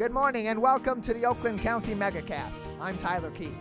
Good morning and welcome to the Oakland County Megacast. I'm Tyler Keefe.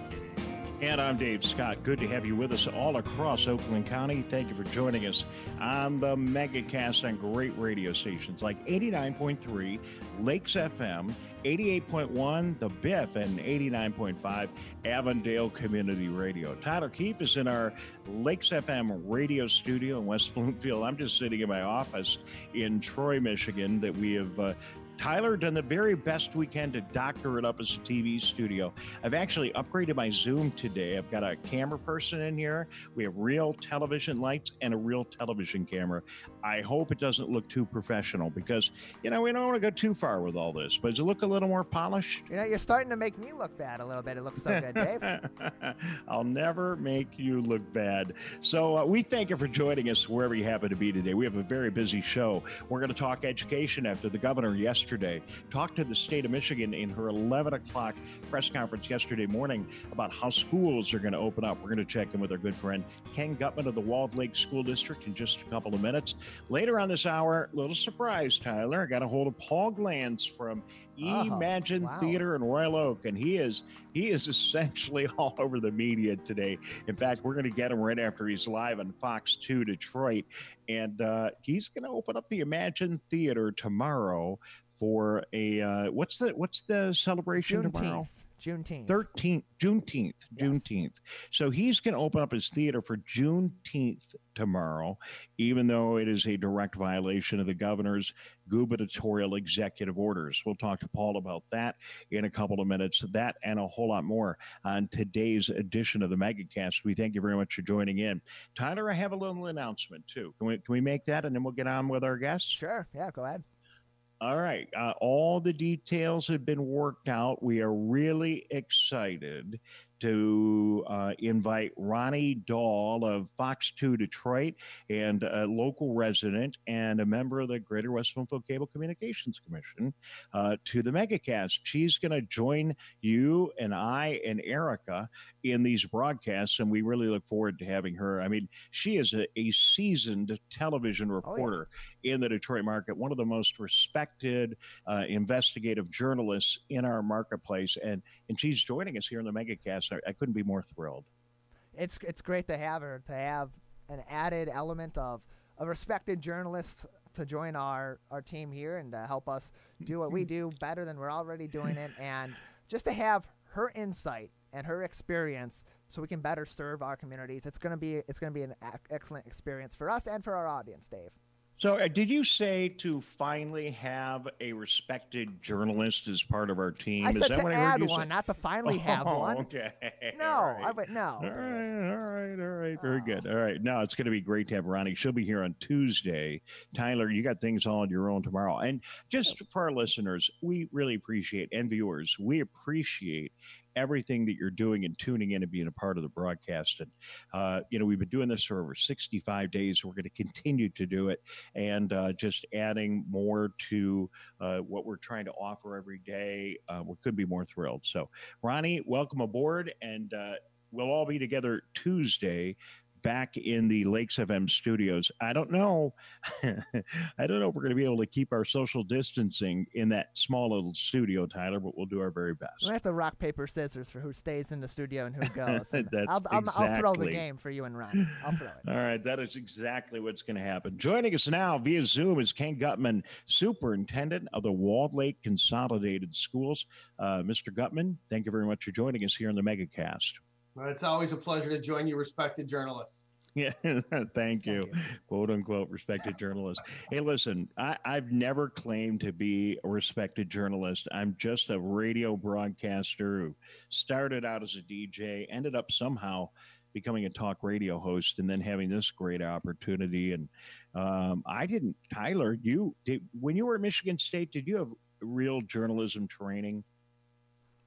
And I'm Dave Scott. Good to have you with us all across Oakland County. Thank you for joining us on the Megacast on great radio stations like 89.3 Lakes FM, 88.1 The Biff, and 89.5 Avondale Community Radio. Tyler Keefe is in our Lakes FM radio studio in West Bloomfield. I'm just sitting in my office in Troy, Michigan, that we have uh, Tyler done the very best we can to doctor it up as a TV studio. I've actually upgraded my Zoom today. I've got a camera person in here. We have real television lights and a real television camera. I hope it doesn't look too professional because, you know, we don't want to go too far with all this. But does it look a little more polished? You know, you're starting to make me look bad a little bit. It looks so good, Dave. I'll never make you look bad. So uh, we thank you for joining us wherever you happen to be today. We have a very busy show. We're going to talk education after the governor yesterday yesterday, talked to the state of Michigan in her 11 o'clock press conference yesterday morning about how schools are going to open up. We're going to check in with our good friend Ken Gutman of the Walled Lake School District in just a couple of minutes. Later on this hour, little surprise, Tyler. I got a hold of Paul Glantz from Emagine wow. Theater in Royal Oak, and he is he is essentially all over the media today. In fact, we're going to get him right after he's live on Fox Two Detroit, and uh, he's going to open up the Emagine Theater tomorrow for a uh, what's the what's the celebration Juneteenth. tomorrow? Juneteenth. 13th, Juneteenth, Juneteenth. So he's going to open up his theater for Juneteenth tomorrow, even though it is a direct violation of the governor's gubernatorial executive orders. We'll talk to Paul about that in a couple of minutes. That and a whole lot more on today's edition of the MegaCast. We thank you very much for joining in. Tyler, I have a little announcement too. Can we, can we make that and then we'll get on with our guests? Sure. Yeah, go ahead. All right. Uh, all the details have been worked out. We are really excited to uh, invite Ronnie Dahl of Fox 2 Detroit and a local resident and a member of the Greater West Bloomfield Cable Communications Commission uh, to the Megacast. She's going to join you and I and Erica in these broadcasts, and we really look forward to having her. I mean, she is a, a seasoned television reporter oh, yeah. in the Detroit market, one of the most respected uh, investigative journalists in our marketplace, and and she's joining us here in the MegaCast. I, I couldn't be more thrilled. It's it's great to have her to have an added element of a respected journalist to join our, our team here and to help us do what we do better than we're already doing it and just to have her insight and her experience so we can better serve our communities. It's going to be it's going to be an ac- excellent experience for us and for our audience, Dave. So, uh, did you say to finally have a respected journalist as part of our team? I Is said that to add one, not to finally oh, have one. Okay. No, right. I would no. All right, all right, all right. Very oh. good. All right. Now it's going to be great to have Ronnie. She'll be here on Tuesday. Tyler, you got things all on your own tomorrow. And just for our listeners, we really appreciate and viewers, we appreciate everything that you're doing and tuning in and being a part of the broadcast. And, uh, you know, we've been doing this for over 65 days. We're going to continue to do it and uh, just adding more to uh, what we're trying to offer every day. Uh, we couldn't be more thrilled. So, Ronnie, welcome aboard. And uh, we'll all be together Tuesday back in the Lakes FM studios. I don't know. I don't know if we're going to be able to keep our social distancing in that small little studio, Tyler, but we'll do our very best. We have to rock, paper, scissors for who stays in the studio and who goes. And That's I'll, I'll, exactly. I'll throw the game for you and Ron. I'll throw it. All right. That is exactly what's going to happen. Joining us now via Zoom is Ken Gutman, Superintendent of the Walled Lake Consolidated Schools. Uh, Mr. Gutman, thank you very much for joining us here on the MegaCast. Well, it's always a pleasure to join you, respected journalists. Yeah, thank you. You. Quote unquote respected journalist. Hey, listen, I, I've never claimed to be a respected journalist. I'm just a radio broadcaster who started out as a DJ, ended up somehow becoming a talk radio host, and then having this great opportunity. And um, I didn't, Tyler, you did when you were at Michigan State, did you have real journalism training?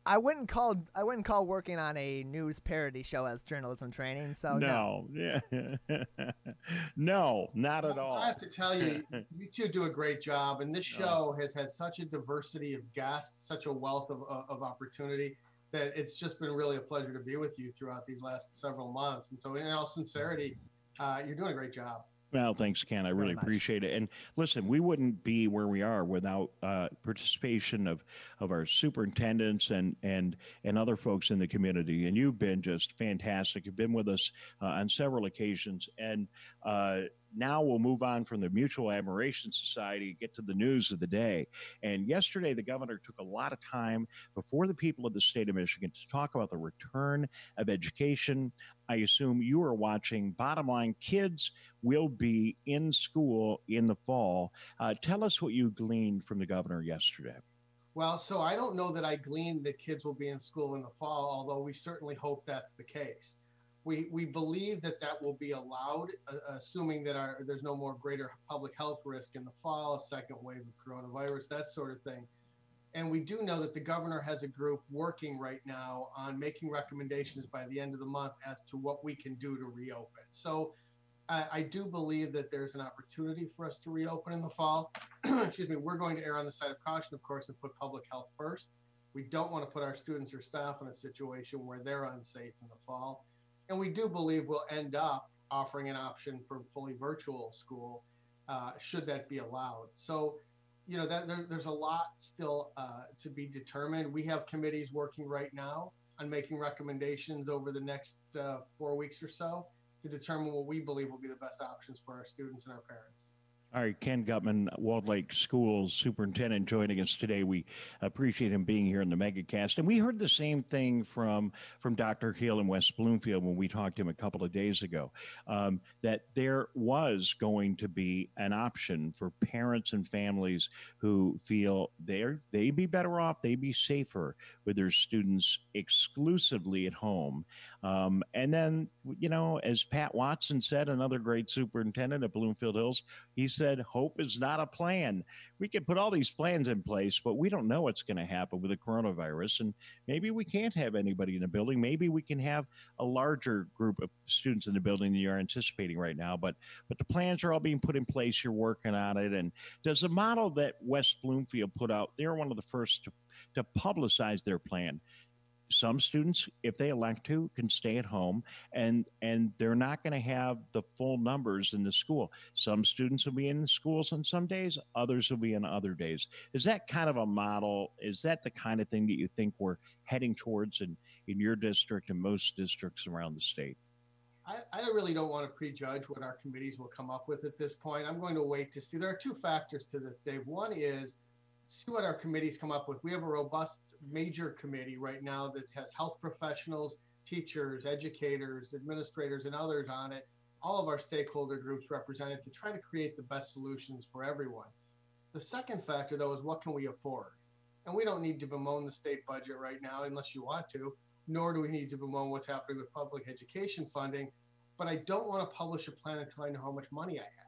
I wouldn't call I wouldn't call working on a news parody show as journalism training. So no, no. yeah, no, not at all. I have to tell you, you two do a great job, and this show no. has had such a diversity of guests, such a wealth of, of opportunity that it's just been really a pleasure to be with you throughout these last several months. And so, in all sincerity, uh, you're doing a great job. Well, thanks, Ken. I really appreciate it. And listen, we wouldn't be where we are without uh, participation of of our superintendents and and and other folks in the community. And you've been just fantastic. You've been with us uh, on several occasions, and uh, now we'll move on from the Mutual Admiration Society, get to the news of the day. And yesterday, the governor took a lot of time before the people of the state of Michigan to talk about the return of education. I assume you are watching. Bottom line, kids will be in school in the fall. Uh, tell us what you gleaned from the governor yesterday. Well, so I don't know that I gleaned that kids will be in school in the fall, although we certainly hope that's the case we, we believe that that will be allowed, uh, assuming that our, there's no more greater public health risk in the fall, second wave of coronavirus, that sort of thing. And we do know that the governor has a group working right now on making recommendations by the end of the month as to what we can do to reopen. So I, I do believe that there's an opportunity for us to reopen in the fall. Excuse me, we're going to err on the side of caution, of course, and put public health first. We don't want to put our students or staff in a situation where they're unsafe in the fall and we do believe we'll end up offering an option for fully virtual school uh, should that be allowed. So, you know, that there, there's a lot still uh, to be determined. We have committees working right now on making recommendations over the next uh, four weeks or so to determine what we believe will be the best options for our students and our parents. All right, Ken Gutman, Walled Lake Schools Superintendent, joining us today. We appreciate him being here in the MegaCast. And we heard the same thing from, from Dr. Hill in West Bloomfield when we talked to him a couple of days ago um, that there was going to be an option for parents and families who feel they're, they'd be better off, they'd be safer with their students exclusively at home. Um, and then, you know, as Pat Watson said, another great superintendent at Bloomfield Hills, he said, hope is not a plan. We can put all these plans in place, but we don't know what's going to happen with the coronavirus. And maybe we can't have anybody in the building. Maybe we can have a larger group of students in the building than you're anticipating right now. But but the plans are all being put in place. You're working on it. And does the model that West Bloomfield put out, they're one of the first to, to publicize their plan some students if they elect to can stay at home and and they're not going to have the full numbers in the school some students will be in the schools on some days others will be in other days is that kind of a model is that the kind of thing that you think we're heading towards in in your district and most districts around the state I, I really don't want to prejudge what our committees will come up with at this point. I'm going to wait to see. There are two factors to this, Dave. One is see what our committees come up with. We have a robust major committee right now that has health professionals, teachers, educators, administrators, and others on it, all of our stakeholder groups represented to try to create the best solutions for everyone. The second factor, though, is what can we afford? And we don't need to bemoan the state budget right now unless you want to, nor do we need to bemoan what's happening with public education funding. But I don't want to publish a plan until I know how much money I have.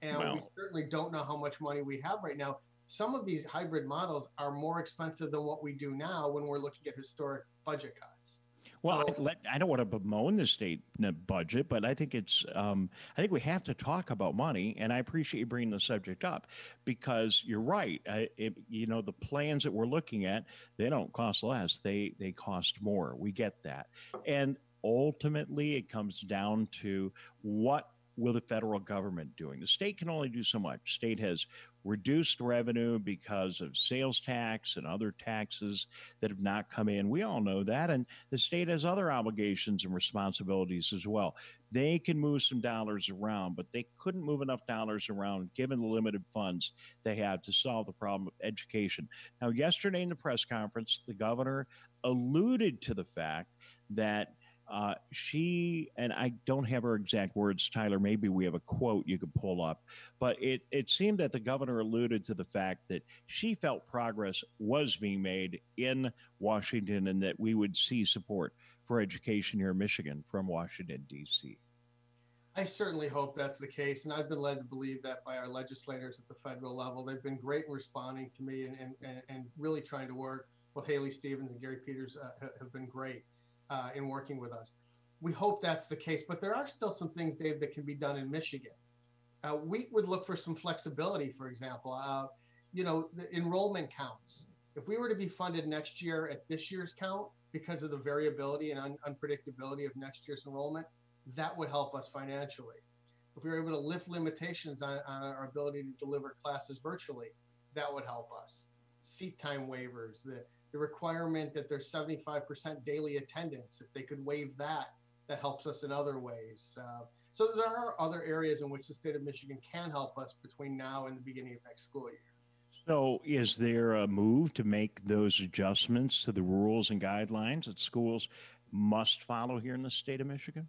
And well, we certainly don't know how much money we have right now some of these hybrid models are more expensive than what we do now when we're looking at historic budget cuts. Well, so, I, let, I, don't want to bemoan the state budget, but I think it's um, I think we have to talk about money, and I appreciate you bringing the subject up because you're right. I, it, you know, the plans that we're looking at they don't cost less; they they cost more. We get that, and ultimately, it comes down to what will the federal government doing? The state can only do so much. State has reduced revenue because of sales tax and other taxes that have not come in. We all know that. And the state has other obligations and responsibilities as well. They can move some dollars around, but they couldn't move enough dollars around given the limited funds they have to solve the problem of education. Now, yesterday in the press conference, the governor alluded to the fact that uh, she and I don't have her exact words, Tyler. Maybe we have a quote you could pull up, but it it seemed that the governor alluded to the fact that she felt progress was being made in Washington, and that we would see support for education here in Michigan from Washington D.C. I certainly hope that's the case, and I've been led to believe that by our legislators at the federal level. They've been great in responding to me and and, and really trying to work. Well, Haley Stevens and Gary Peters uh, have been great uh, in working with us. We hope that's the case, but there are still some things, Dave, that can be done in Michigan. Uh, we would look for some flexibility, for example. Uh, you know, the enrollment counts. If we were to be funded next year at this year's count because of the variability and un- unpredictability of next year's enrollment, that would help us financially. if we were able to lift limitations on, on our ability to deliver classes virtually, that would help us. Seat time waivers, the, the requirement that there's 75% daily attendance, if they could waive that, that helps us in other ways. Uh, so there are other areas in which the state of Michigan can help us between now and the beginning of next school year. So, is there a move to make those adjustments to the rules and guidelines that schools must follow here in the state of Michigan?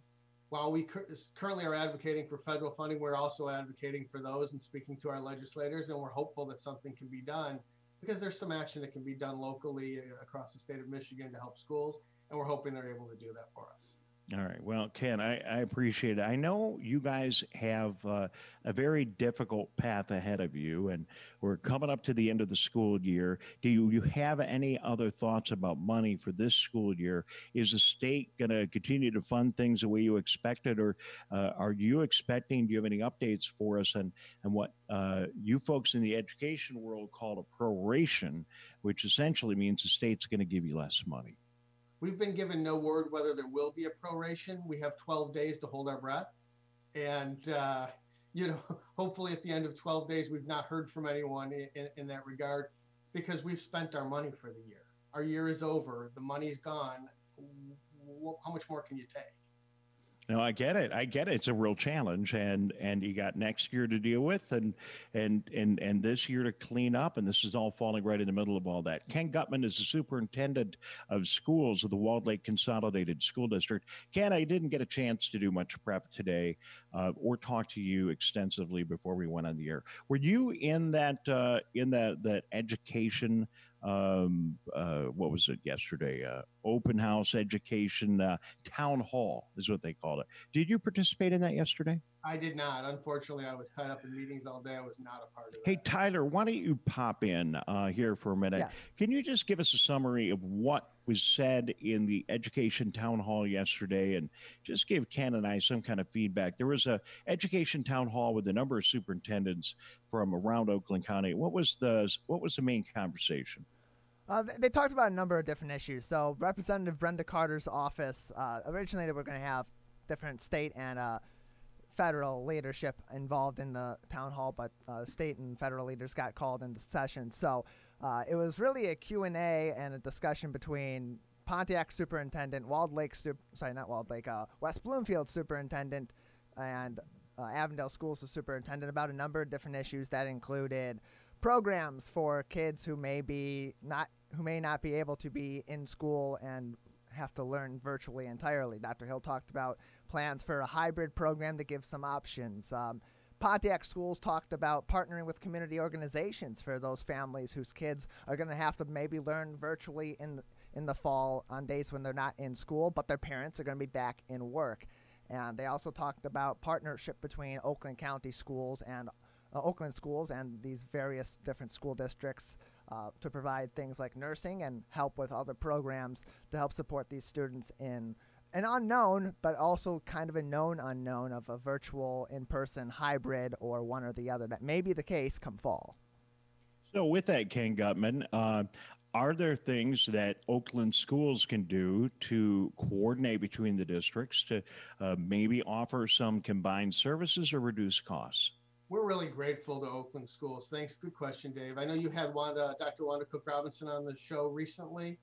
While we currently are advocating for federal funding, we're also advocating for those and speaking to our legislators, and we're hopeful that something can be done because there's some action that can be done locally uh, across the state of Michigan to help schools, and we're hoping they're able to do that for us. All right. Well, Ken, I, I appreciate it. I know you guys have uh, a very difficult path ahead of you, and we're coming up to the end of the school year. Do you, you have any other thoughts about money for this school year? Is the state going to continue to fund things the way you expected, or uh, are you expecting? Do you have any updates for us on, on what uh, you folks in the education world call a proration, which essentially means the state's going to give you less money? We've been given no word whether there will be a proration. We have 12 days to hold our breath. And, uh, you know, hopefully at the end of 12 days, we've not heard from anyone in, in, that regard because we've spent our money for the year. Our year is over, the money's gone. How much more can you take? No, I get it. I get it. It's a real challenge, and and you got next year to deal with, and and and and this year to clean up, and this is all falling right in the middle of all that. Ken Gutman is the superintendent of schools of the Walled Lake Consolidated School District. Ken, I didn't get a chance to do much prep today, uh, or talk to you extensively before we went on the air. Were you in that uh, in that that education? Um, uh, what was it yesterday? Uh, open house education uh, town hall is what they called it. Did you participate in that yesterday? I did not. Unfortunately, I was tied up in meetings all day. I was not a part of it. Hey, Tyler, why don't you pop in uh, here for a minute? Yes. Can you just give us a summary of what was said in the education town hall yesterday and just give Ken and I some kind of feedback? There was a education town hall with a number of superintendents from around Oakland County. What was the what was the main conversation? Uh, they talked about a number of different issues. So, Representative Brenda Carter's office uh, originally they were going to have different state and uh, federal leadership involved in the town hall, but uh, state and federal leaders got called into session. So uh, it was really a Q&A and a discussion between Pontiac superintendent, Walled Lake, sorry, not Walled Lake, uh, West Bloomfield superintendent, and uh, Avondale Schools superintendent about a number of different issues that included programs for kids who may be not who may not be able to be in school and have to learn virtually entirely. Dr. Hill talked about plans for a hybrid program that gives some options. Um, Pontiac Schools talked about partnering with community organizations for those families whose kids are going to have to maybe learn virtually in in the fall on days when they're not in school, but their parents are going to be back in work. And they also talked about partnership between Oakland County schools and uh, Oakland schools and these various different school districts uh, to provide things like nursing and help with other programs to help support these students in an unknown, but also kind of a known unknown of a virtual in person hybrid or one or the other. That may be the case come fall. So, with that, Ken Gutman, uh, are there things that Oakland schools can do to coordinate between the districts to uh, maybe offer some combined services or reduce costs? We're really grateful to Oakland schools. Thanks. Good question, Dave. I know you had Wanda, Dr. Wanda Cook Robinson on the show recently.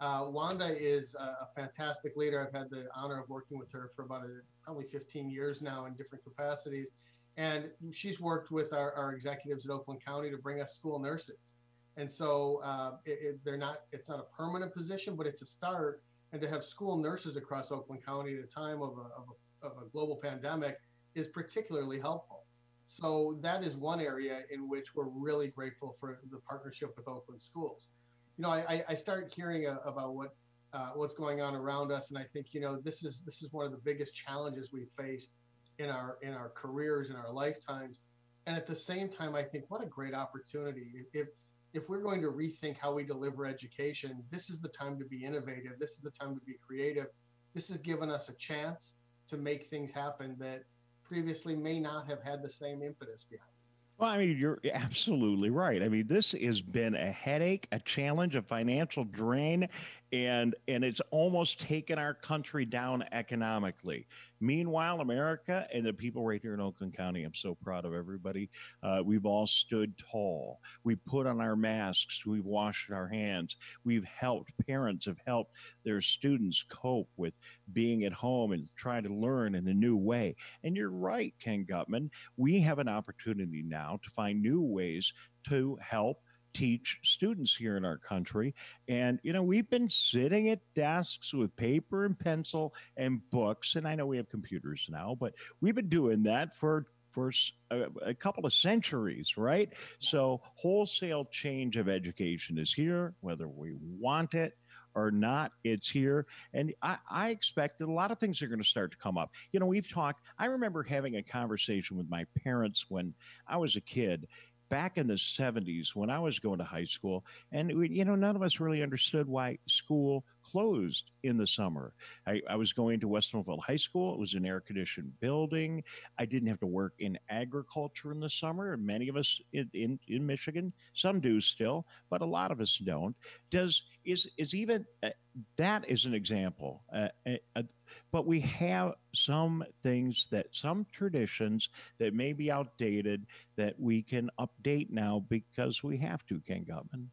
Uh, Wanda is a, a, fantastic leader. I've had the honor of working with her for about a, probably 15 years now in different capacities. And she's worked with our, our executives at Oakland County to bring us school nurses. And so uh, it, it, they're not, it's not a permanent position, but it's a start. And to have school nurses across Oakland County at a time of a, of a, of a global pandemic is particularly helpful. So that is one area in which we're really grateful for the partnership with Oakland Schools you know, I, I start hearing a, about what uh, what's going on around us, and I think you know this is this is one of the biggest challenges we've faced in our in our careers in our lifetimes, and at the same time, I think what a great opportunity if if we're going to rethink how we deliver education, this is the time to be innovative. This is the time to be creative. This has given us a chance to make things happen that previously may not have had the same impetus behind. Well, I mean, you're absolutely right. I mean, this has been a headache, a challenge, a financial drain, and and it's almost taken our country down economically. Meanwhile, America and the people right here in Oakland County, I'm so proud of everybody. Uh, we've all stood tall. We put on our masks. We've washed our hands. We've helped. Parents have helped their students cope with being at home and trying to learn in a new way. And you're right, Ken Gutman. We have an opportunity now to find new ways to help teach students here in our country. And, you know, we've been sitting at desks with paper and pencil and books. And I know we have computers now, but we've been doing that for for a, couple of centuries, right? So, wholesale change of education is here, whether we want it or not, it's here. And I, I expect that a lot of things are going to start to come up. You know, we've talked, I remember having a conversation with my parents when I was a kid, back in the 70s when I was going to high school, and you know, none of us really understood why school closed in the summer. I, I was going to West Bloomfield High School. It was an air conditioned building. I didn't have to work in agriculture in the summer. Many of us in, in, in Michigan, some do still, but a lot of us don't. Does is is even uh, that is an example. Uh, uh, but we have some things that some traditions that may be outdated that we can update now because we have to, Ken Gutman.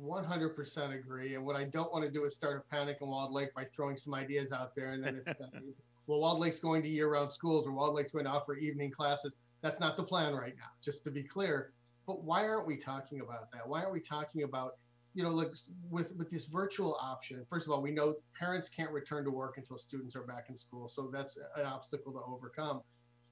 100% agree. And what I don't want to do is start a panic in Walled Lake by throwing some ideas out there. And then, if, uh, well, Walled Lake's going to year round schools or Walled Lake's going to offer evening classes. That's not the plan right now, just to be clear. But why aren't we talking about that? Why aren't we talking about, you know, like with, with this virtual option? First of all, we know parents can't return to work until students are back in school. So that's an obstacle to overcome.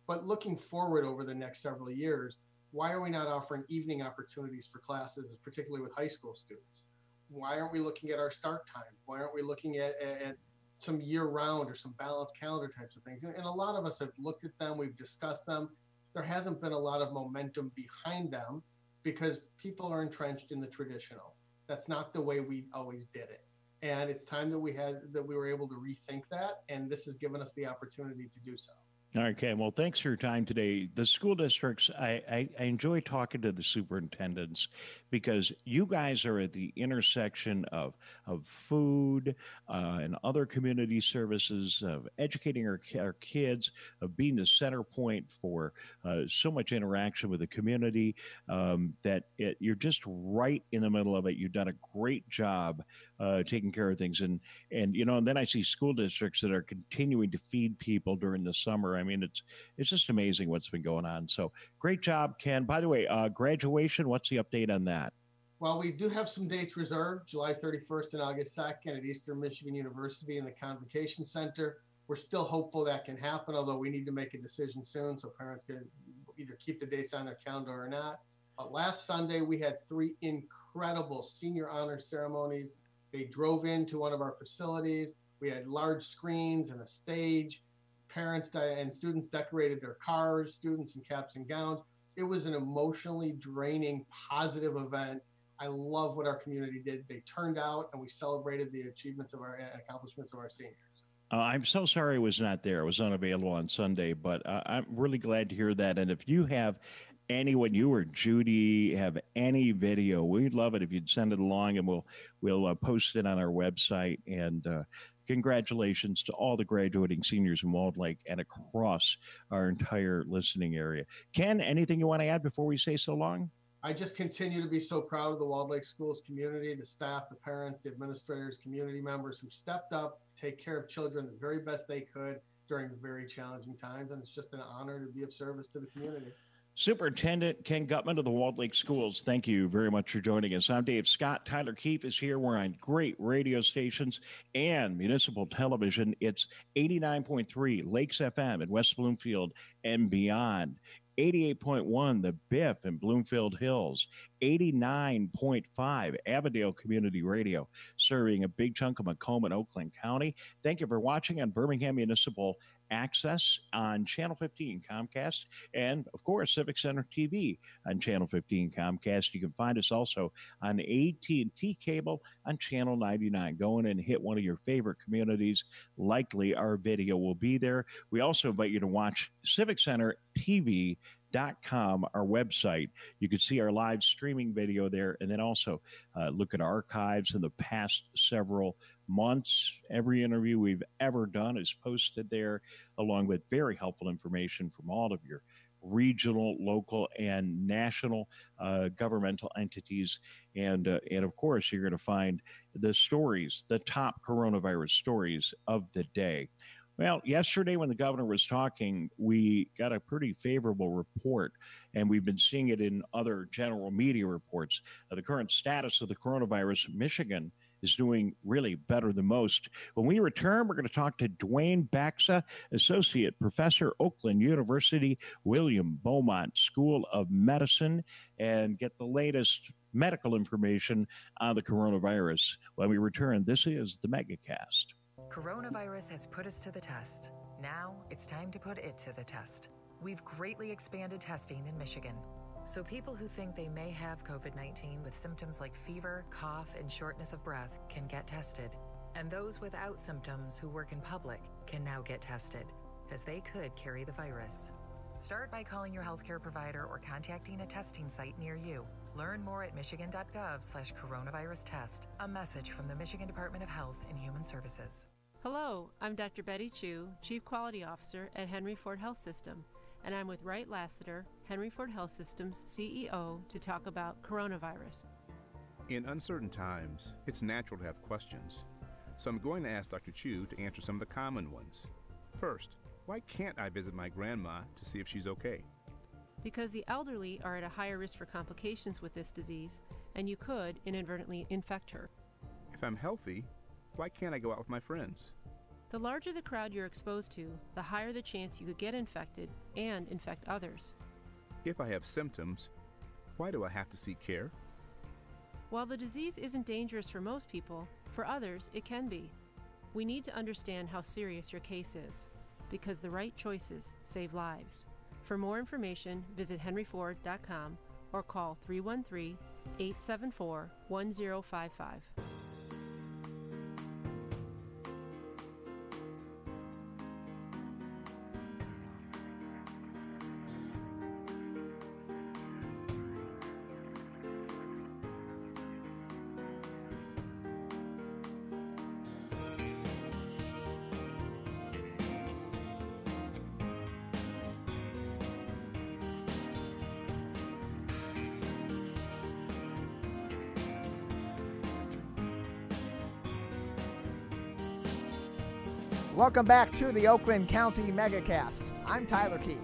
But looking forward over the next several years, why are we not offering evening opportunities for classes, particularly with high school students? Why aren't we looking at our start time? Why aren't we looking at, at some year round or some balanced calendar types of things? And, and a lot of us have looked at them, we've discussed them. There hasn't been a lot of momentum behind them because people are entrenched in the traditional. That's not the way we always did it. And it's time that we had that we were able to rethink that. And this has given us the opportunity to do so. Okay, well, thanks for your time today. The school districts, I, I, I, enjoy talking to the superintendents because you guys are at the intersection of, of food uh, and other community services, of educating our, our kids, of being the center point for uh, so much interaction with the community um, that it, you're just right in the middle of it. You've done a great job uh, taking care of things. And, and, you know, and then I see school districts that are continuing to feed people during the summer. I mean, it's, it's just amazing what's been going on. So great job, Ken. By the way, uh, graduation, what's the update on that? Well, we do have some dates reserved July 31st and August 2nd at Eastern Michigan University in the Convocation Center. We're still hopeful that can happen, although we need to make a decision soon so parents can either keep the dates on their calendar or not. But last Sunday, we had three incredible senior honor ceremonies they drove into one of our facilities. We had large screens and a stage. Parents and students decorated their cars, students in caps and gowns. It was an emotionally draining, positive event. I love what our community did. They turned out and we celebrated the achievements of our accomplishments of our seniors. Uh, I'm so sorry I was not there. I was unavailable on Sunday, but uh, I'm really glad to hear that. And if you have anyone, you or Judy, have any video, we'd love it if you'd send it along, and we'll we'll uh, post it on our website. And uh, congratulations to all the graduating seniors in Walled Lake and across our entire listening area. Ken, anything you want to add before we say so long? I just continue to be so proud of the Walled Lake Schools community, the staff, the parents, the administrators, community members who stepped up to take care of children the very best they could during very challenging times. And it's just an honor to be of service to the community. Superintendent Ken Gutman of the Walled Lake Schools, thank you very much for joining us. I'm Dave Scott. Tyler Keefe is here. We're on great radio stations and municipal television. It's 89.3 Lakes FM in West Bloomfield and beyond. 88.1 The Biff in Bloomfield Hills, 89.5 Avondale Community Radio, serving a big chunk of Macomb and Oakland County. Thank you for watching on Birmingham Municipal access on Channel 15 Comcast, and of course Civic Center TV on Channel 15 Comcast. You can find us also on AT&T cable on Channel 99. Go in and hit one of your favorite communities. Likely our video will be there. We also invite you to watch Civic Center TV com, our website. You can see our live streaming video there, and then also uh, look at archives in the past several months. Every interview we've ever done is posted there, along with very helpful information from all of your regional, local, and national uh, governmental entities. And, uh, and of course, you're going to find the stories, the top coronavirus stories of the day. Well, yesterday when the governor was talking, we got a pretty favorable report, and we've been seeing it in other general media reports. Uh, the current status of the coronavirus, Michigan is doing really better than most. When we return, we're going to talk to Dwayne Baxa, Associate Professor, Oakland University, William Beaumont School of Medicine, and get the latest medical information on the coronavirus. When we return, this is the MegaCast. Coronavirus has put us to the test. Now it's time to put it to the test. We've greatly expanded testing in Michigan. So, people who think they may have COVID 19 with symptoms like fever, cough, and shortness of breath can get tested. And those without symptoms who work in public can now get tested, as they could carry the virus. Start by calling your healthcare provider or contacting a testing site near you. Learn more at michigan.gov slash coronavirus test. A message from the Michigan Department of Health and Human Services. Hello, I'm Dr. Betty Chu, Chief Quality Officer at Henry Ford Health System and I'm with Wright Lassiter, Henry Ford Health Systems CEO, to talk about coronavirus. In uncertain times, it's natural to have questions. So I'm going to ask Dr. Chu to answer some of the common ones. First, why can't I visit my grandma to see if she's okay? Because the elderly are at a higher risk for complications with this disease, and you could inadvertently infect her. If I'm healthy, why can't I go out with my friends? The larger the crowd you're exposed to, the higher the chance you could get infected and infect others. If I have symptoms, why do I have to seek care? While the disease isn't dangerous for most people, for others it can be. We need to understand how serious your case is, because the right choices save lives. For more information, visit henryford.com or call 313 874 1055. Welcome back to the Oakland County Megacast. I'm Tyler Keefe.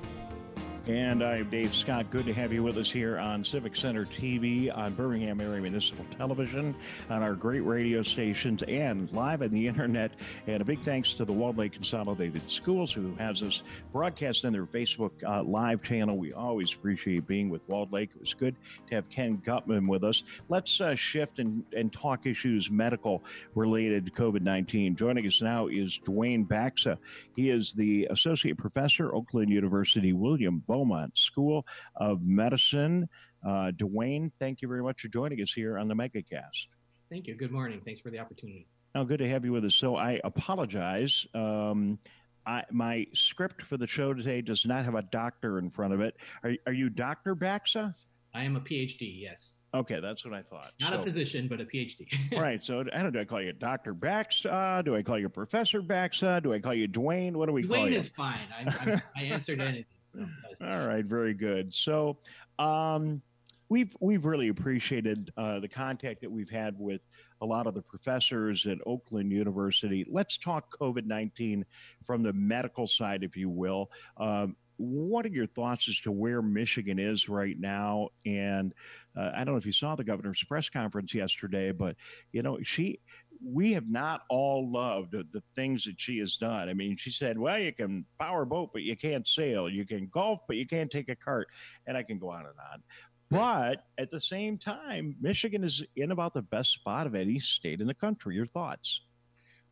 And I'm Dave Scott. Good to have you with us here on Civic Center TV, on Birmingham Area Municipal Television, on our great radio stations, and live on the internet. And a big thanks to the Walled Lake Consolidated Schools, who has us broadcast on their Facebook uh, live channel. We always appreciate being with Walled Lake. It was good to have Ken Gutman with us. Let's uh, shift and, and talk issues medical related to COVID 19. Joining us now is Dwayne Baxa. He is the Associate Professor, Oakland University, William Beaumont School of Medicine. Uh, Dwayne, thank you very much for joining us here on the MegaCast. Thank you. Good morning. Thanks for the opportunity. Now, good to have you with us. So, I apologize. Um, I, my script for the show today does not have a doctor in front of it. Are, are you Dr. Baxa? I am a PhD, yes. Okay, that's what I thought. Not so, a physician, but a PhD. right. So I don't. Do I call you Doctor Baxa? Do I call you Professor Baxa? Do I call you Dwayne? What do we Dwayne call you? Dwayne is fine. I, I, I answered anything. So All right, very good. So, um, we've we've really appreciated uh, the contact that we've had with a lot of the professors at Oakland University. Let's talk COVID nineteen from the medical side, if you will. Um, what are your thoughts as to where Michigan is right now? And uh, I don't know if you saw the governor's press conference yesterday, but you know she we have not all loved the things that she has done. I mean, she said, well, you can power boat, but you can't sail. You can golf, but you can't take a cart. And I can go on and on. But at the same time, Michigan is in about the best spot of any state in the country. Your thoughts?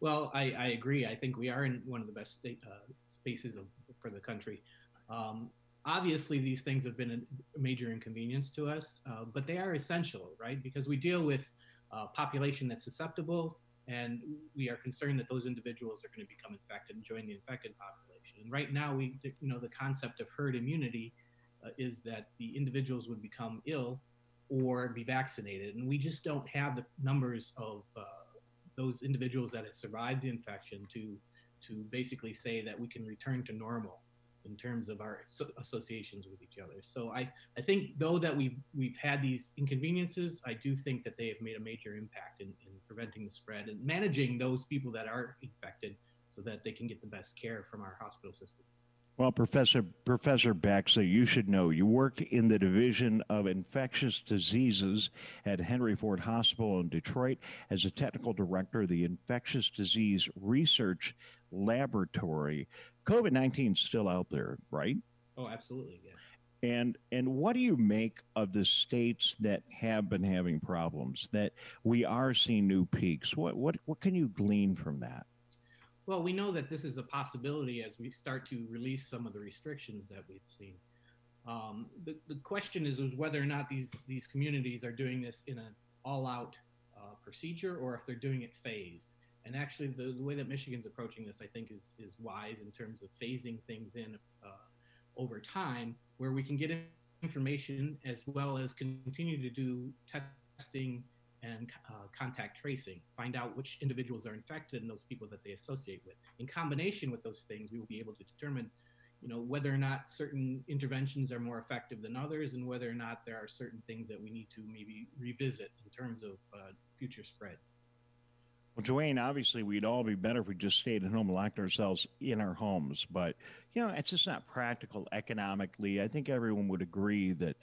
Well, I, I agree. I think we are in one of the best state, uh, spaces of, for the country. Um, obviously, these things have been a major inconvenience to us, uh, but they are essential, right? Because we deal with uh, population that's susceptible, and we are concerned that those individuals are going to become infected and join the infected population. And right now, we, you know, the concept of herd immunity uh, is that the individuals would become ill or be vaccinated. And we just don't have the numbers of uh, those individuals that have survived the infection to, to basically say that we can return to normal in terms of our associations with each other. So I, I think though that we've, we've had these inconveniences, I do think that they have made a major impact in, in preventing the spread and managing those people that are infected so that they can get the best care from our hospital systems. Well, Professor Professor Baxa, you should know you worked in the division of infectious diseases at Henry Ford Hospital in Detroit as a technical director of the Infectious Disease Research Laboratory. COVID nineteen is still out there, right? Oh, absolutely, yeah. And and what do you make of the states that have been having problems that we are seeing new peaks? What what what can you glean from that? Well, we know that this is a possibility as we start to release some of the restrictions that we've seen. Um, the, the question is, is whether or not these these communities are doing this in an all-out uh, procedure or if they're doing it phased. And actually, the, the, way that Michigan's approaching this, I think, is is wise in terms of phasing things in uh, over time, where we can get information as well as continue to do testing and uh, contact tracing, find out which individuals are infected and those people that they associate with. In combination with those things, we will be able to determine, you know, whether or not certain interventions are more effective than others, and whether or not there are certain things that we need to maybe revisit in terms of uh, future spread. Well, Dwayne, obviously, we'd all be better if we just stayed at home and locked ourselves in our homes. But you know, it's just not practical economically. I think everyone would agree that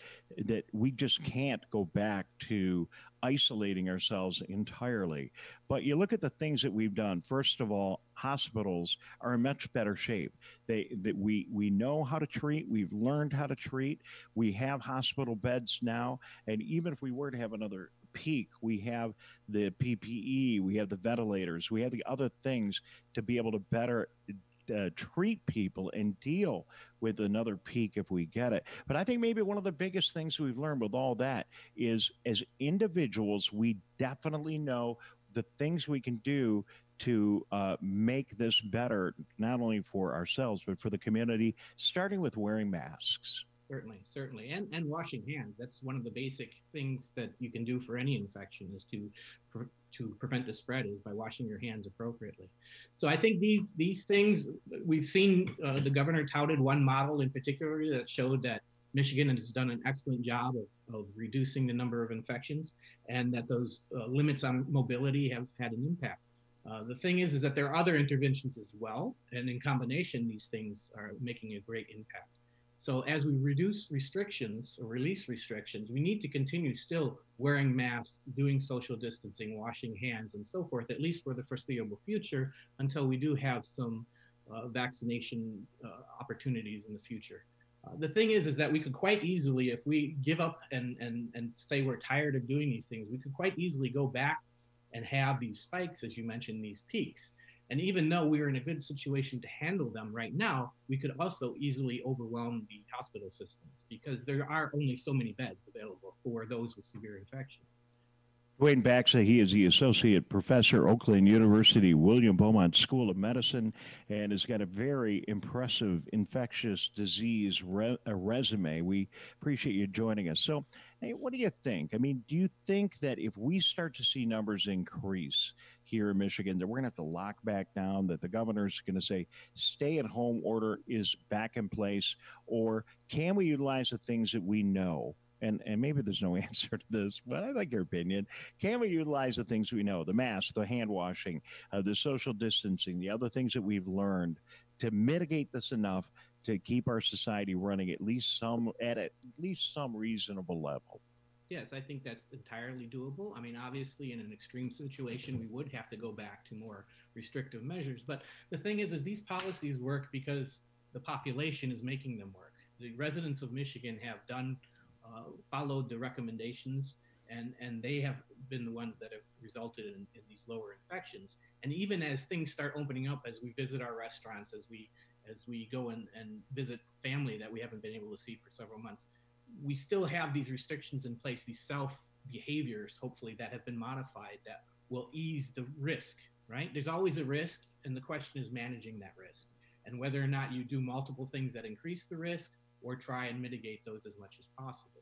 that we just can't go back to isolating ourselves entirely. But you look at the things that we've done. First of all, hospitals are in much better shape. They that we we know how to treat. We've learned how to treat. We have hospital beds now, and even if we were to have another peak, we have the PPE, we have the ventilators, we have the other things to be able to better uh, treat people and deal with another peak if we get it. But I think maybe one of the biggest things we've learned with all that is as individuals, we definitely know the things we can do to uh, make this better, not only for ourselves, but for the community, starting with wearing masks. Certainly, certainly, and and washing hands. That's one of the basic things that you can do for any infection is to to prevent the spread is by washing your hands appropriately. So I think these these things we've seen. Uh, the governor touted one model in particular that showed that Michigan has done an excellent job of, of reducing the number of infections, and that those uh, limits on mobility have had an impact. Uh, the thing is, is that there are other interventions as well, and in combination, these things are making a great impact. So as we reduce restrictions or release restrictions, we need to continue still wearing masks, doing social distancing, washing hands, and so forth, at least for the foreseeable future, until we do have some uh, vaccination uh, opportunities in the future. Uh, the thing is, is that we could quite easily, if we give up and, and, and say we're tired of doing these things, we could quite easily go back and have these spikes, as you mentioned, these peaks. And even though we are in a good situation to handle them right now, we could also easily overwhelm the hospital systems because there are only so many beds available for those with severe infection. Dwayne Baxa, he is the Associate Professor, Oakland University William Beaumont School of Medicine, and has got a very impressive infectious disease re- uh, resume. We appreciate you joining us. So, hey, what do you think? I mean, do you think that if we start to see numbers increase, here in Michigan that we're going to have to lock back down, that the governor's going to say stay at home order is back in place? Or can we utilize the things that we know? And, and maybe there's no answer to this, but I like your opinion. Can we utilize the things we know, the mask, the hand washing, uh, the social distancing, the other things that we've learned to mitigate this enough to keep our society running at least some at at least some reasonable level? Yes, I think that's entirely doable. I mean, obviously, in an extreme situation, we would have to go back to more restrictive measures. But the thing is, is these policies work because the population is making them work. The residents of Michigan have done, uh, followed the recommendations, and and they have been the ones that have resulted in, in these lower infections. And even as things start opening up, as we visit our restaurants, as we as we go and, and visit family that we haven't been able to see for several months, we still have these restrictions in place, these self behaviors, hopefully, that have been modified that will ease the risk, right? There's always a risk, and the question is managing that risk and whether or not you do multiple things that increase the risk or try and mitigate those as much as possible.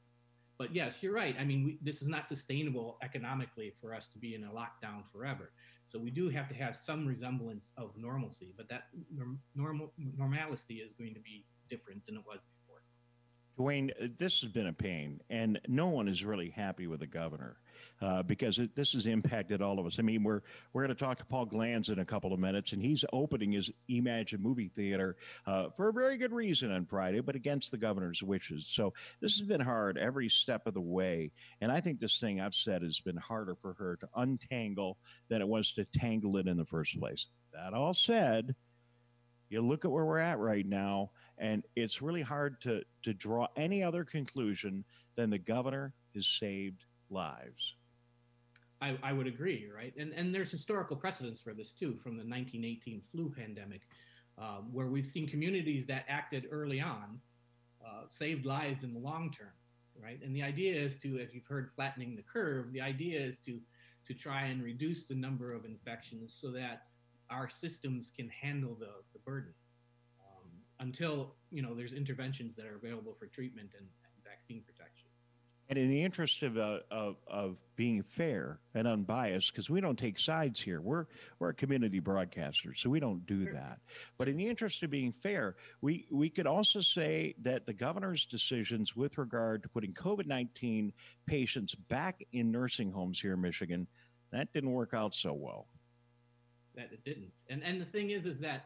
But yes, you're right. I mean, we, this is not sustainable economically for us to be in a lockdown forever. So we do have to have some resemblance of normalcy, but that normal normalcy is going to be different than it was. Dwayne, uh, this has been a pain, and no one is really happy with the governor uh, because it, this has impacted all of us. I mean, we're we're going to talk to Paul Glantz in a couple of minutes, and he's opening his Emagine movie theater uh, for a very good reason on Friday, but against the governor's wishes. So this has been hard every step of the way, and I think this thing I've said has been harder for her to untangle than it was to tangle it in the first place. That all said, you look at where we're at right now, and it's really hard to to draw any other conclusion than the governor has saved lives. I, I would agree, right? And and there's historical precedents for this too, from the 1918 flu pandemic, um, where we've seen communities that acted early on uh, saved lives in the long term, right? And the idea is to, as you've heard, flattening the curve. The idea is to to try and reduce the number of infections so that our systems can handle the, the burden until you know there's interventions that are available for treatment and, and vaccine protection. And in the interest of, uh, of, of being fair and unbiased, because we don't take sides here, we're, we're a community broadcaster, so we don't do sure. that. But in the interest of being fair, we, we could also say that the governor's decisions with regard to putting COVID 19 patients back in nursing homes here in Michigan, that didn't work out so well. That it didn't. And, and the thing is, is that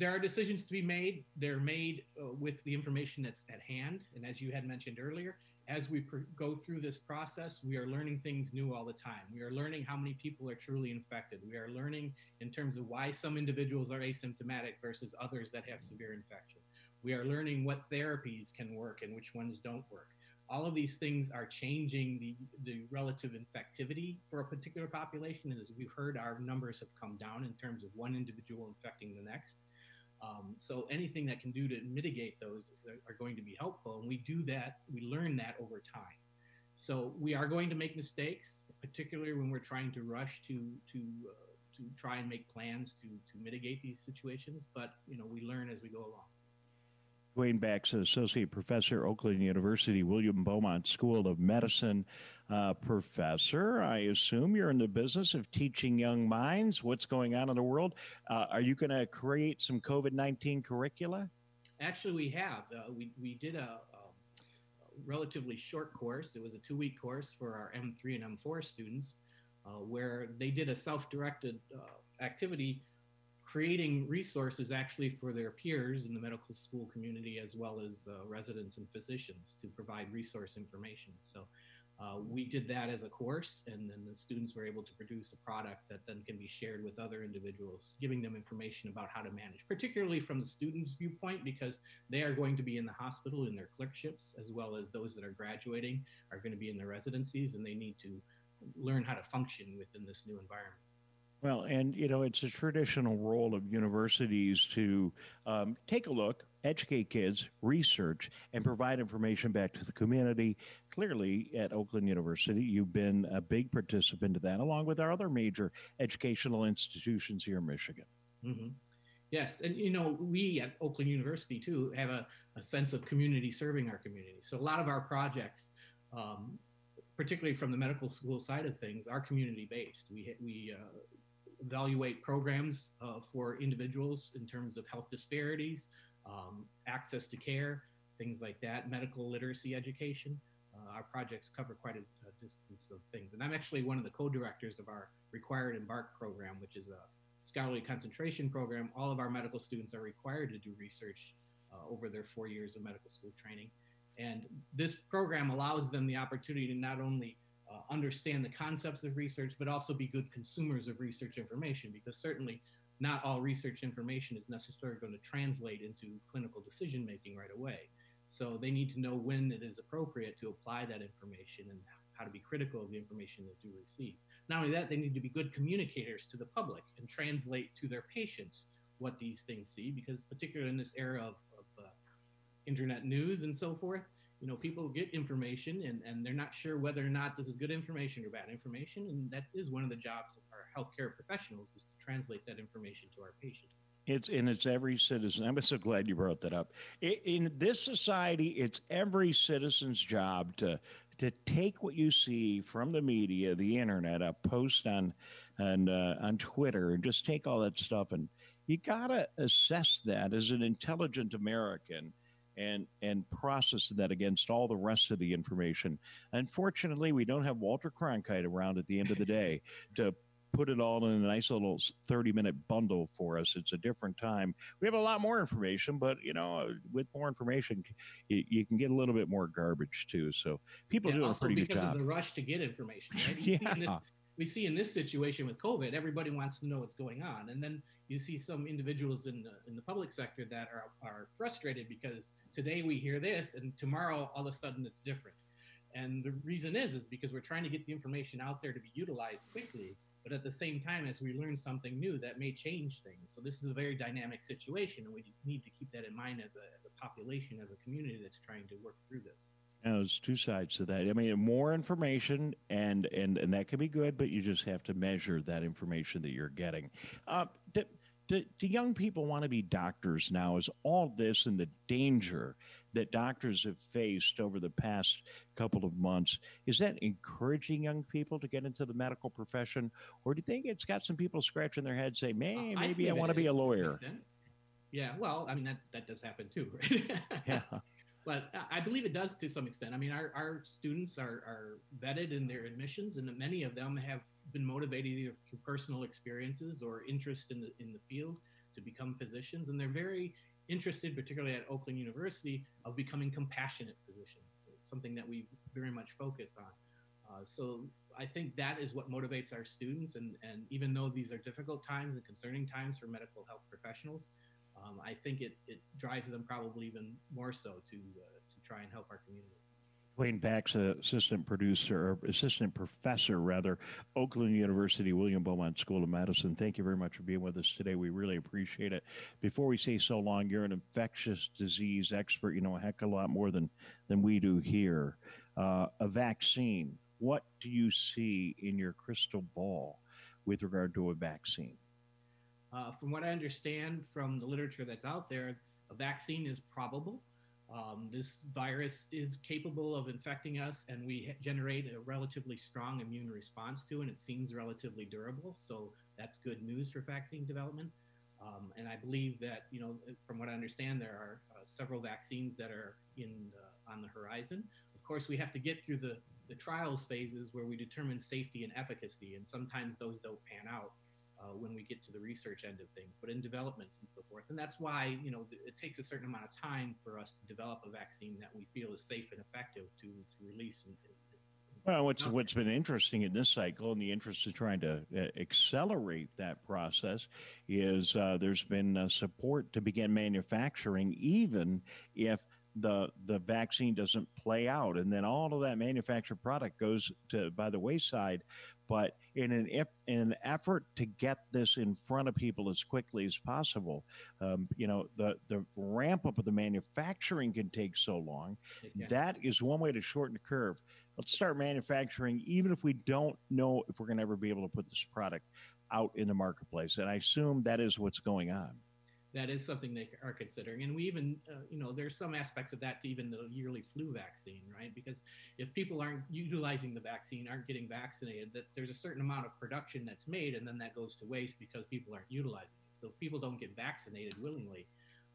there are decisions to be made. They're made uh, with the information that's at hand. And as you had mentioned earlier, as we go through this process, we are learning things new all the time. We are learning how many people are truly infected. We are learning in terms of why some individuals are asymptomatic versus others that have severe infection. We are learning what therapies can work and which ones don't work. All of these things are changing the, the relative infectivity for a particular population. And as we've heard, our numbers have come down in terms of one individual infecting the next. Um, so anything that can do to mitigate those are going to be helpful. And we do that, we learn that over time. So we are going to make mistakes, particularly when we're trying to rush to to uh, to try and make plans to to mitigate these situations. But you know, we learn as we go along. Dwayne Baxa, Associate Professor, Oakland University, William Beaumont School of Medicine. Uh, professor, I assume you're in the business of teaching young minds what's going on in the world. Uh, are you going to create some COVID 19 curricula? Actually, we have. Uh, we, we did a, a, relatively short course. It was a two week course for our M3 and M4 students, uh, where they did a self directed uh, activity creating resources actually for their peers in the medical school community as well as uh, residents and physicians to provide resource information. So uh, we did that as a course, and then the students were able to produce a product that then can be shared with other individuals, giving them information about how to manage, particularly from the students' viewpoint, because they are going to be in the hospital in their clerkships, as well as those that are graduating are going to be in their residencies, and they need to learn how to function within this new environment. Well, and you know, it's a traditional role of universities to um, take a look, educate kids, research, and provide information back to the community. Clearly, at Oakland University, you've been a big participant to that, along with our other major educational institutions here in Michigan. Mm-hmm. Yes, and you know, we at Oakland University too have a, a, sense of community serving our community. So a lot of our projects. Um, particularly from the medical school side of things, are community based. We we uh, evaluate programs uh, for individuals in terms of health disparities, um, access to care, things like that, medical literacy education. Uh, our projects cover quite a, a, distance of things. And I'm actually one of the co-directors of our Required Embark program, which is a scholarly concentration program. All of our medical students are required to do research uh, over their four years of medical school training. And this program allows them the opportunity to not only uh, understand the concepts of research, but also be good consumers of research information, because certainly not all research information is necessarily going to translate into clinical decision making right away. So they need to know when it is appropriate to apply that information and how to be critical of the information they do receive. Not only that, they need to be good communicators to the public and translate to their patients what these things see, because particularly in this era of, of uh, internet news and so forth, you know, people get information and, and they're not sure whether or not this is good information or bad information. And that is one of the jobs of our healthcare professionals is to translate that information to our patients. It's and it's every citizen. I'm so glad you brought that up. In this society, it's every citizen's job to to take what you see from the media, the internet, a post on on uh, on Twitter, and just take all that stuff and you gotta assess that as an intelligent American and and process that against all the rest of the information. Unfortunately, we don't have Walter Cronkite around at the end of the day to put it all in a nice little 30 minute bundle for us. It's a different time. We have a lot more information, but you know, with more information, you, you can get a little bit more garbage too. So people yeah, do a pretty good job. Of the rush to get information. Right? yeah. we see in this situation with COVID, everybody wants to know what's going on, and then you see some individuals in the, in the public sector that are, are frustrated because today we hear this and tomorrow all of a sudden it's different. And the reason is, is because we're trying to get the information out there to be utilized quickly, but at the same time, as we learn something new, that may change things. So this is a very dynamic situation, and we need to keep that in mind as a, as a population, as a community that's trying to work through this. There's two sides to that. I mean, more information, and and and that can be good, but you just have to measure that information that you're getting. Uh, do, do young people want to be doctors now? Is all this and the danger that doctors have faced over the past couple of months, is that encouraging young people to get into the medical profession? Or do you think it's got some people scratching their heads saying, man, maybe I, I want to be a lawyer? Yeah, well, I mean, that, that does happen too, right? yeah but I believe it does to some extent. I mean, our, our students are, are vetted in their admissions, and many of them have been motivated either through personal experiences or interest in the in the field to become physicians, and they're very interested, particularly at Oakland University, of becoming compassionate physicians. It's something that we very much focus on. Uh, so I think that is what motivates our students, and and even though these are difficult times and concerning times for medical health professionals, um, I think it, it drives them probably even more so to uh, to try and help our community. Dwayne Baxa, assistant producer, or assistant professor, rather, Oakland University, William Beaumont School of Medicine. Thank you very much for being with us today. We really appreciate it. Before we say so long, you're an infectious disease expert. You know a heck of a lot more than than we do here. Uh, a vaccine. What do you see in your crystal ball with regard to a vaccine? Uh, from what I understand from the literature that's out there, a vaccine is probable. Um, this virus is capable of infecting us, and we generate a relatively strong immune response to it. And it seems relatively durable, so that's good news for vaccine development. Um, and I believe that, you know, from what I understand, there are uh, several vaccines that are in uh, on the horizon. Of course, we have to get through the the trials phases where we determine safety and efficacy, and sometimes those don't pan out uh, when we get to the research end of things, but in development and so forth. And that's why you know it takes a certain amount of time for us to develop a vaccine that we feel is safe and effective to, to release. And, well, what's what's been interesting in this cycle, and the interest of trying to uh, accelerate that process, is uh, there's been uh, support to begin manufacturing, even if the the vaccine doesn't play out, and then all of that manufactured product goes to by the wayside but in an if, in an effort to get this in front of people as quickly as possible, um, you know, the the ramp up of the manufacturing can take so long. Yeah. That is one way to shorten the curve. Let's start manufacturing, even if we don't know if we're going to ever be able to put this product out in the marketplace. And I assume that is what's going on that is something they are considering. And we even, uh, you know, there's some aspects of that to even the yearly flu vaccine, right? Because if people aren't utilizing the vaccine, aren't getting vaccinated, that there's a certain amount of production that's made, and then that goes to waste because people aren't utilizing it. So if people don't get vaccinated willingly,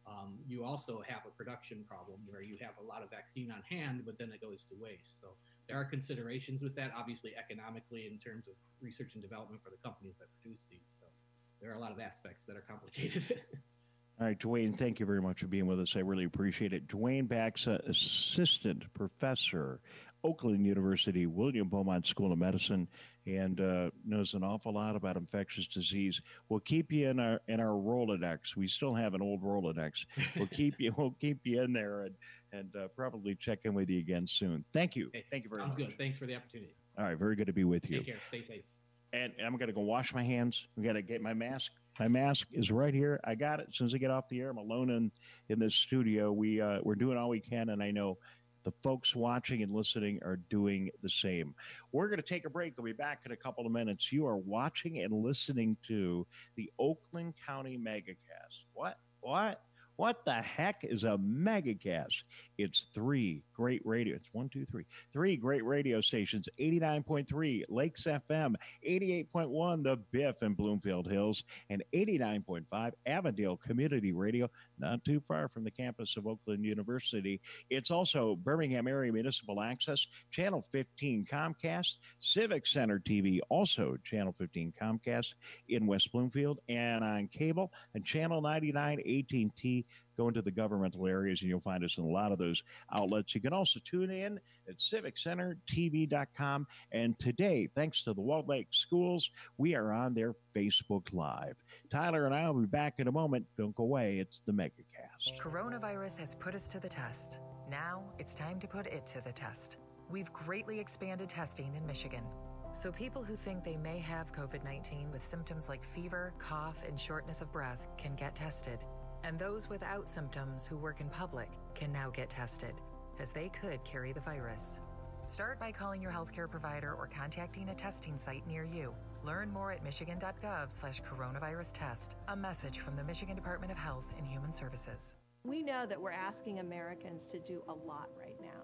um, you also have a production problem where you have a lot of vaccine on hand, but then it goes to waste. So there are considerations with that, obviously economically in terms of research and development for the companies that produce these. So there are a lot of aspects that are complicated. All right, Dwayne, thank you very much for being with us. I really appreciate it. Dwayne Baxa, Assistant Professor, Oakland University, William Beaumont School of Medicine, and uh, knows an awful lot about infectious disease. We'll keep you in our in our Rolodex. We still have an old Rolodex. We'll keep you. We'll keep you in there and and uh, probably check in with you again soon. Thank you. Thank you very Sounds much. Sounds good. Thanks for the opportunity. All right, very good to be with you. Take care. Stay safe. And I'm going to go wash my hands. We got to get my mask my mask is right here. I got it as soon as I get off the air. I'm alone in, in this studio. We uh, we're doing all we can, and I know The folks watching and listening are doing the same. We're going to take a break. We'll be back in a couple of minutes. You are watching and listening to the Oakland County Megacast. What? What? What the heck is a megacast? It's three great radio. It's one, two, three. Three great radio stations 89.3 Lakes FM, 88.1 The Biff in Bloomfield Hills, and 89.5 Avondale Community Radio, not too far from the campus of Oakland University. It's also Birmingham Area Municipal Access, Channel 15 Comcast, Civic Center TV, also Channel 15 Comcast in West Bloomfield, and on cable and Channel 99 AT&T go into the governmental areas and you'll find us in a lot of those outlets. You can also tune in at civiccentertv.com. And today, thanks to the Walled Lake Schools, we are on their Facebook Live. Tyler and I will be back in a moment. Don't go away. It's the Megacast. Coronavirus has put us to the test. Now it's time to put it to the test. We've greatly expanded testing in Michigan. So people who think they may have COVID 19 with symptoms like fever, cough, and shortness of breath can get tested. And those without symptoms who work in public can now get tested, as they could carry the virus. Start by calling your healthcare provider or contacting a testing site near you. Learn more at michigan.gov slash coronavirus test. A message from the Michigan Department of Health and Human Services. We know that we're asking Americans to do a lot right now.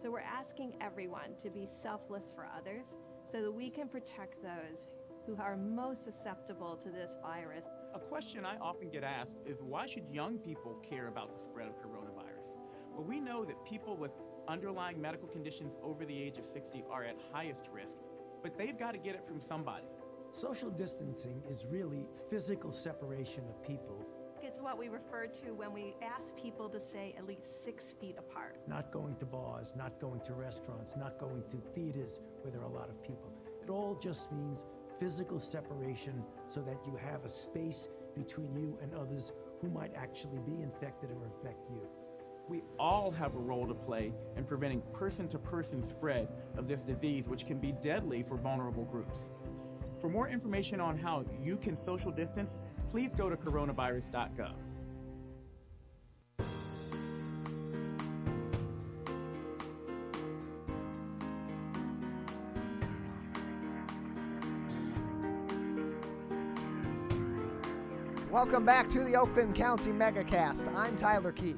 So we're asking everyone to be selfless for others so that we can protect those who are most susceptible to this virus. A question I often get asked is why should young people care about the spread of coronavirus? Well, we know that people with underlying medical conditions over the age of 60 are at highest risk, but they've got to get it from somebody. Social distancing is really physical separation of people. It's what we refer to when we ask people to stay at least six feet apart. Not going to bars, not going to restaurants, not going to theaters where there are a lot of people. It all just means physical separation so that you have a space between you and others who might actually be infected or infect you. We all have a role to play in preventing person to person spread of this disease, which can be deadly for vulnerable groups. For more information on how you can social distance, please go to coronavirus.gov. Welcome back to the Oakland County Megacast. I'm Tyler Keefe.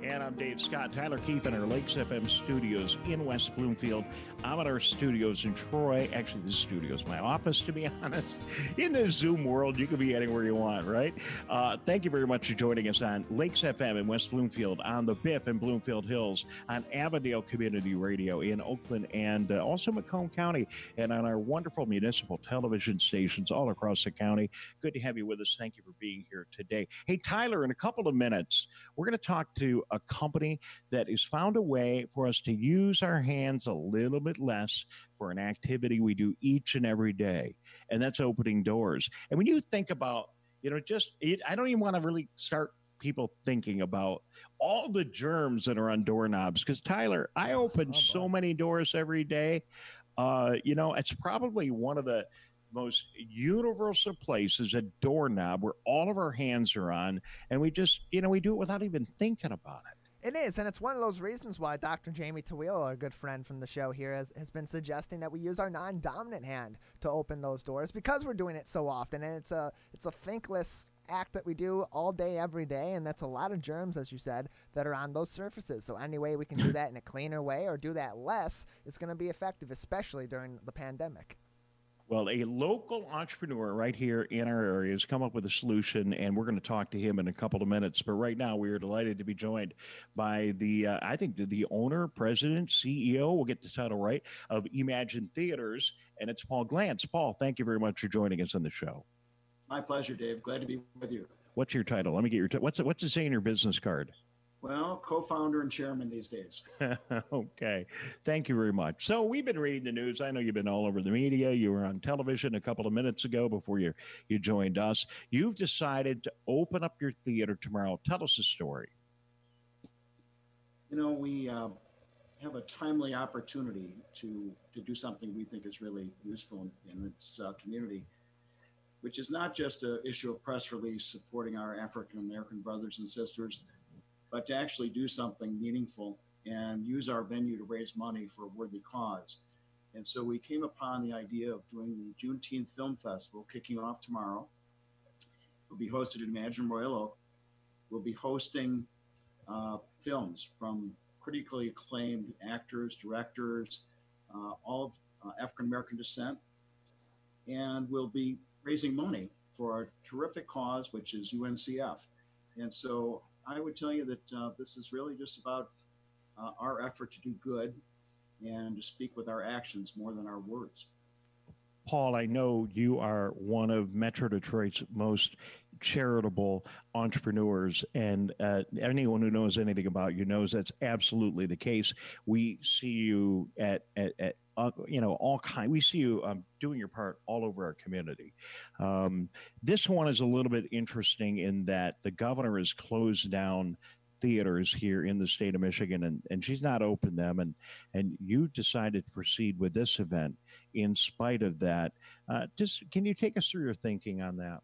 And I'm Dave Scott. Tyler Keefe in our Lakes FM studios in West Bloomfield. I'm at our studios in Troy. Actually, this studio is my office, to be honest. In the Zoom world, you can be anywhere you want, right? Uh, thank you very much for joining us on Lakes FM in West Bloomfield, on the Biff in Bloomfield Hills, on Avondale Community Radio in Oakland, and uh, also Macomb County, and on our wonderful municipal television stations all across the county. Good to have you with us. Thank you for being here today. Hey, Tyler, in a couple of minutes, we're going to talk to a company that has found a way for us to use our hands a little bit less for an activity we do each and every day, and that's opening doors. And when you think about, you know, just it, I don't even want to really start people thinking about all the germs that are on doorknobs because Tyler, I open oh, so many doors every day. Uh, you know, it's probably one of the most universal places a doorknob where all of our hands are on and we just you know we do it without even thinking about it it is, and it's one of those reasons why Dr. Jamie Tawil, a good friend from the show here, has, has been suggesting that we use our non-dominant hand to open those doors because we're doing it so often, and it's a it's a thinkless act that we do all day, every day, and that's a lot of germs, as you said, that are on those surfaces. So any way we can do that in a cleaner way or do that less, it's going to be effective, especially during the pandemic. Well, a local entrepreneur right here in our area has come up with a solution, and we're going to talk to him in a couple of minutes. But right now, we are delighted to be joined by the, uh, I think, the, the owner, president, CEO, we'll get the title right, of Emagine Theaters, and it's Paul Glantz. Paul, thank you very much for joining us on the show. My pleasure, Dave. Glad to be with you. What's your title? Let me get your. T- what's it, what's it say in your business card? Well, co-founder and chairman these days. okay, thank you very much. So we've been reading the news. I know you've been all over the media. You were on television a couple of minutes ago before you you joined us. You've decided to open up your theater tomorrow. Tell us a story. You know, we uh, have a timely opportunity to to do something we think is really useful in, in its uh, community which is not just an issue of press release supporting our African American brothers and sisters but to actually do something meaningful and use our venue to raise money for a worthy cause. And so we came upon the idea of doing the Juneteenth Film Festival, kicking off tomorrow. We'll be hosted at Emagine Royal Oak. We'll be hosting uh, films from critically acclaimed actors, directors, uh, all of uh, African American descent. And we'll be raising money for our terrific cause, which is UNCF. And so I would tell you that uh, this is really just about uh, our effort to do good and to speak with our actions more than our words. Paul, I know you are one of Metro Detroit's most charitable entrepreneurs, and uh, anyone who knows anything about you knows that's absolutely the case. We see you at at, at uh, you know all kind. We see you um, doing your part all over our community. Um, this one is a little bit interesting in that the governor has closed down theaters here in the state of Michigan, and, and she's not opened them. And and you decided to proceed with this event in spite of that. Uh, just can you take us through your thinking on that?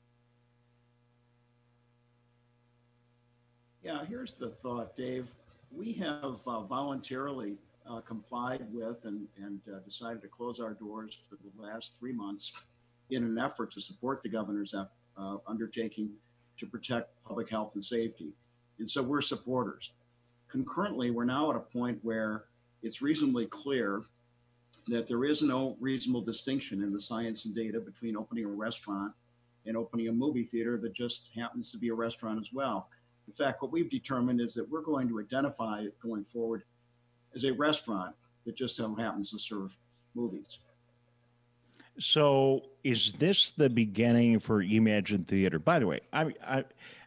Yeah, here's the thought, Dave. We have uh, voluntarily uh, complied with and, and uh, decided to close our doors for the last three months in an effort to support the governor's uh, undertaking to protect public health and safety. And so we're supporters. Concurrently, we're now at a point where it's reasonably clear that there is no reasonable distinction in the science and data between opening a restaurant and opening a movie theater that just happens to be a restaurant as well. In fact, what we've determined is that we're going to identify going forward as a restaurant that just so happens to serve movies. So, is this the beginning for Emagine Theater? By the way, I, I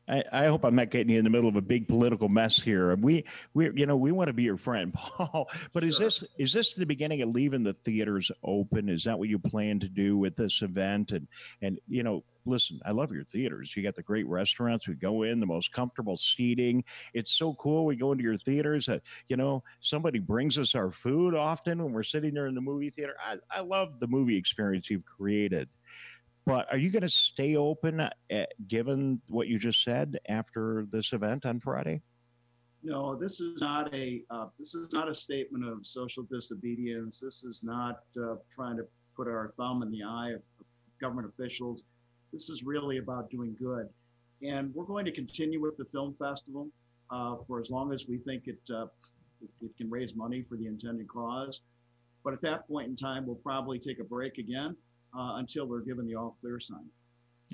I, I, hope I'm not getting you in the middle of a big political mess here. We, we, you know, we want to be your friend, Paul. But is this is this the beginning of leaving the theaters open? Is that what you plan to do with this event? And and you know, listen, I love your theaters. You got the great restaurants. We go in, the most comfortable seating. It's so cool. We go into your theaters. Uh, you know, somebody brings us our food often when we're sitting there in the movie theater. I, I love the movie experience you've created. But are you going to stay open, at, eh, given what you just said, after this event on Friday? No, this is not a uh, this is not a statement of social disobedience. This is not uh, trying to put our thumb in the eye of government officials. This is really about doing good, and we're going to continue with the film festival uh, for as long as we think it, uh, it it can raise money for the intended cause. But at that point in time, we'll probably take a break again uh, until we're given the all clear sign.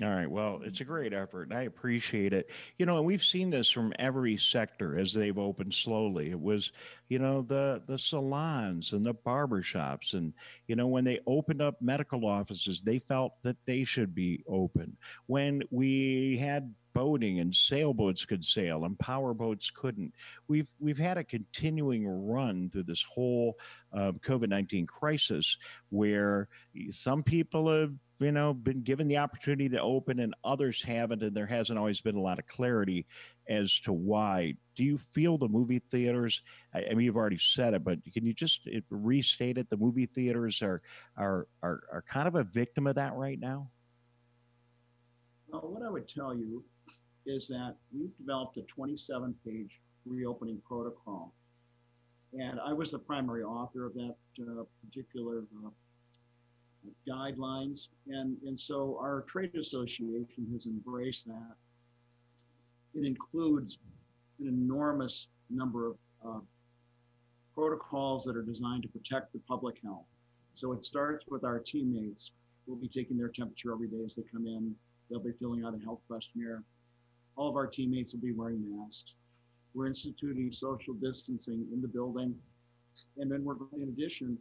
All right. Well, it's a great effort. I appreciate it. You know, and we've seen this from every sector as they've opened slowly. It was, you know, the the salons and the barbershops. And, you know, when they opened up medical offices, they felt that they should be open. When we had boating and sailboats could sail and power boats couldn't. We've we've had a continuing run through this whole uh, COVID nineteen crisis where some people have you know been given the opportunity to open and others haven't, and there hasn't always been a lot of clarity as to why. Do you feel the movie theaters? I, I mean, you've already said it, but can you just restate it? The movie theaters are are are, are kind of a victim of that right now. Well, what I would tell you is that we've developed a 27 page reopening protocol. And I was the primary author of that uh, particular uh, guidelines. And, and so our trade association has embraced that. It includes an enormous number of uh, protocols that are designed to protect the public health. So it starts with our teammates. We'll be taking their temperature every day as they come in. They'll be filling out a health questionnaire all of our teammates will be wearing masks. We're instituting social distancing in the building. And then we're, in addition,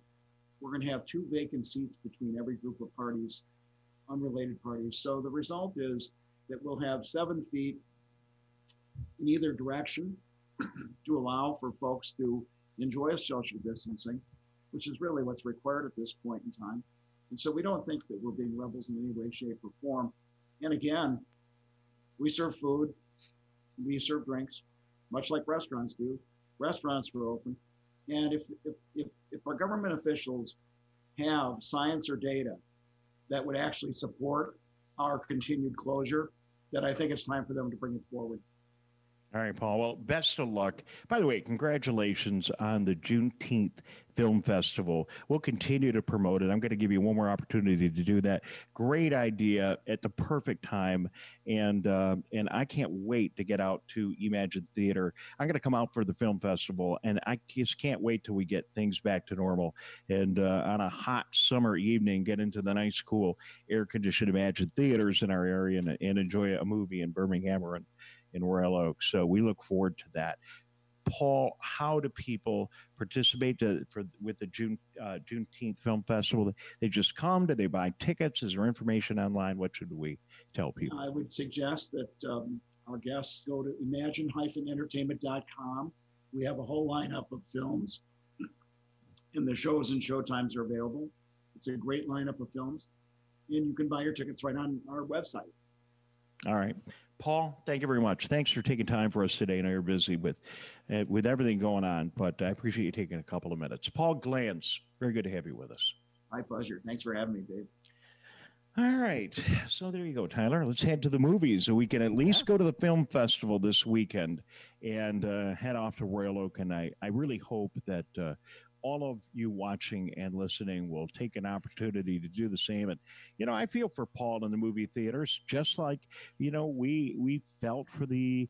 we're going to have two vacant seats between every group of parties, unrelated parties. So the result is that we'll have seven feet in either direction to allow for folks to enjoy social distancing, which is really what's required at this point in time. And so we don't think that we're being rebels in any way, shape, or form. And again, we serve food, we serve drinks, much like restaurants do. Restaurants were open. And if, if, if, if our government officials have science or data that would actually support our continued closure, then I think it's time for them to bring it forward. All right, Paul. Well, best of luck. By the way, congratulations on the Juneteenth Film Festival. We'll continue to promote it. I'm going to give you one more opportunity to do that. Great idea at the perfect time, and uh, and I can't wait to get out to Emagine Theater. I'm going to come out for the film festival, and I just can't wait till we get things back to normal. And uh, on a hot summer evening, get into the nice, cool, air-conditioned Emagine theaters in our area and, and enjoy a movie in Birmingham or in in Royal Oak. So we look forward to that. Paul, how do people participate to, for with the June uh, Juneteenth Film Festival? They just come. Do they buy tickets? Is there information online? What should we tell people? I would suggest that um, our guests go to emagine-entertainment.com. We have a whole lineup of films, and the shows and showtimes are available. It's a great lineup of films, and you can buy your tickets right on our website. All right. Paul, thank you very much. Thanks for taking time for us today. I know you're busy with uh, with everything going on, but I appreciate you taking a couple of minutes. Paul Glantz, very good to have you with us. My pleasure. Thanks for having me, Dave. All right. So there you go, Tyler. Let's head to the movies so we can at least go to the film festival this weekend and uh, head off to Royal Oak. And I, I really hope that uh, all of you watching and listening will take an opportunity to do the same. And you know, I feel for Paul in the movie theaters, just like you know we we felt for the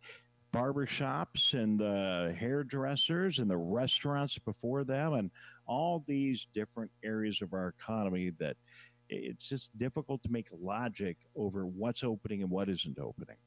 barbershops and the hairdressers and the restaurants before them and all these different areas of our economy that it's just difficult to make logic over what's opening and what isn't opening.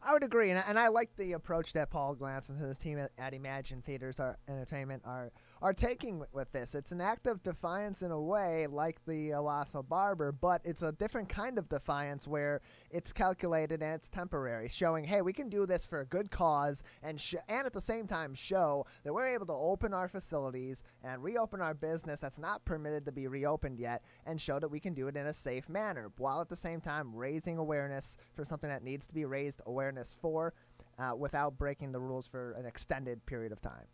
I would agree, and I, and I like the approach that Paul Glantz and his team at, at Emagine Theaters are, Entertainment are are taking with this. It's an act of defiance in a way, like the Owosso Barber, but it's a different kind of defiance where it's calculated and it's temporary, showing, hey, we can do this for a good cause, and sh- and at the same time show that we're able to open our facilities and reopen our business that's not permitted to be reopened yet, and show that we can do it in a safe manner, while at the same time raising awareness for something that needs to be raised awareness for, uh, without breaking the rules for an extended period of time.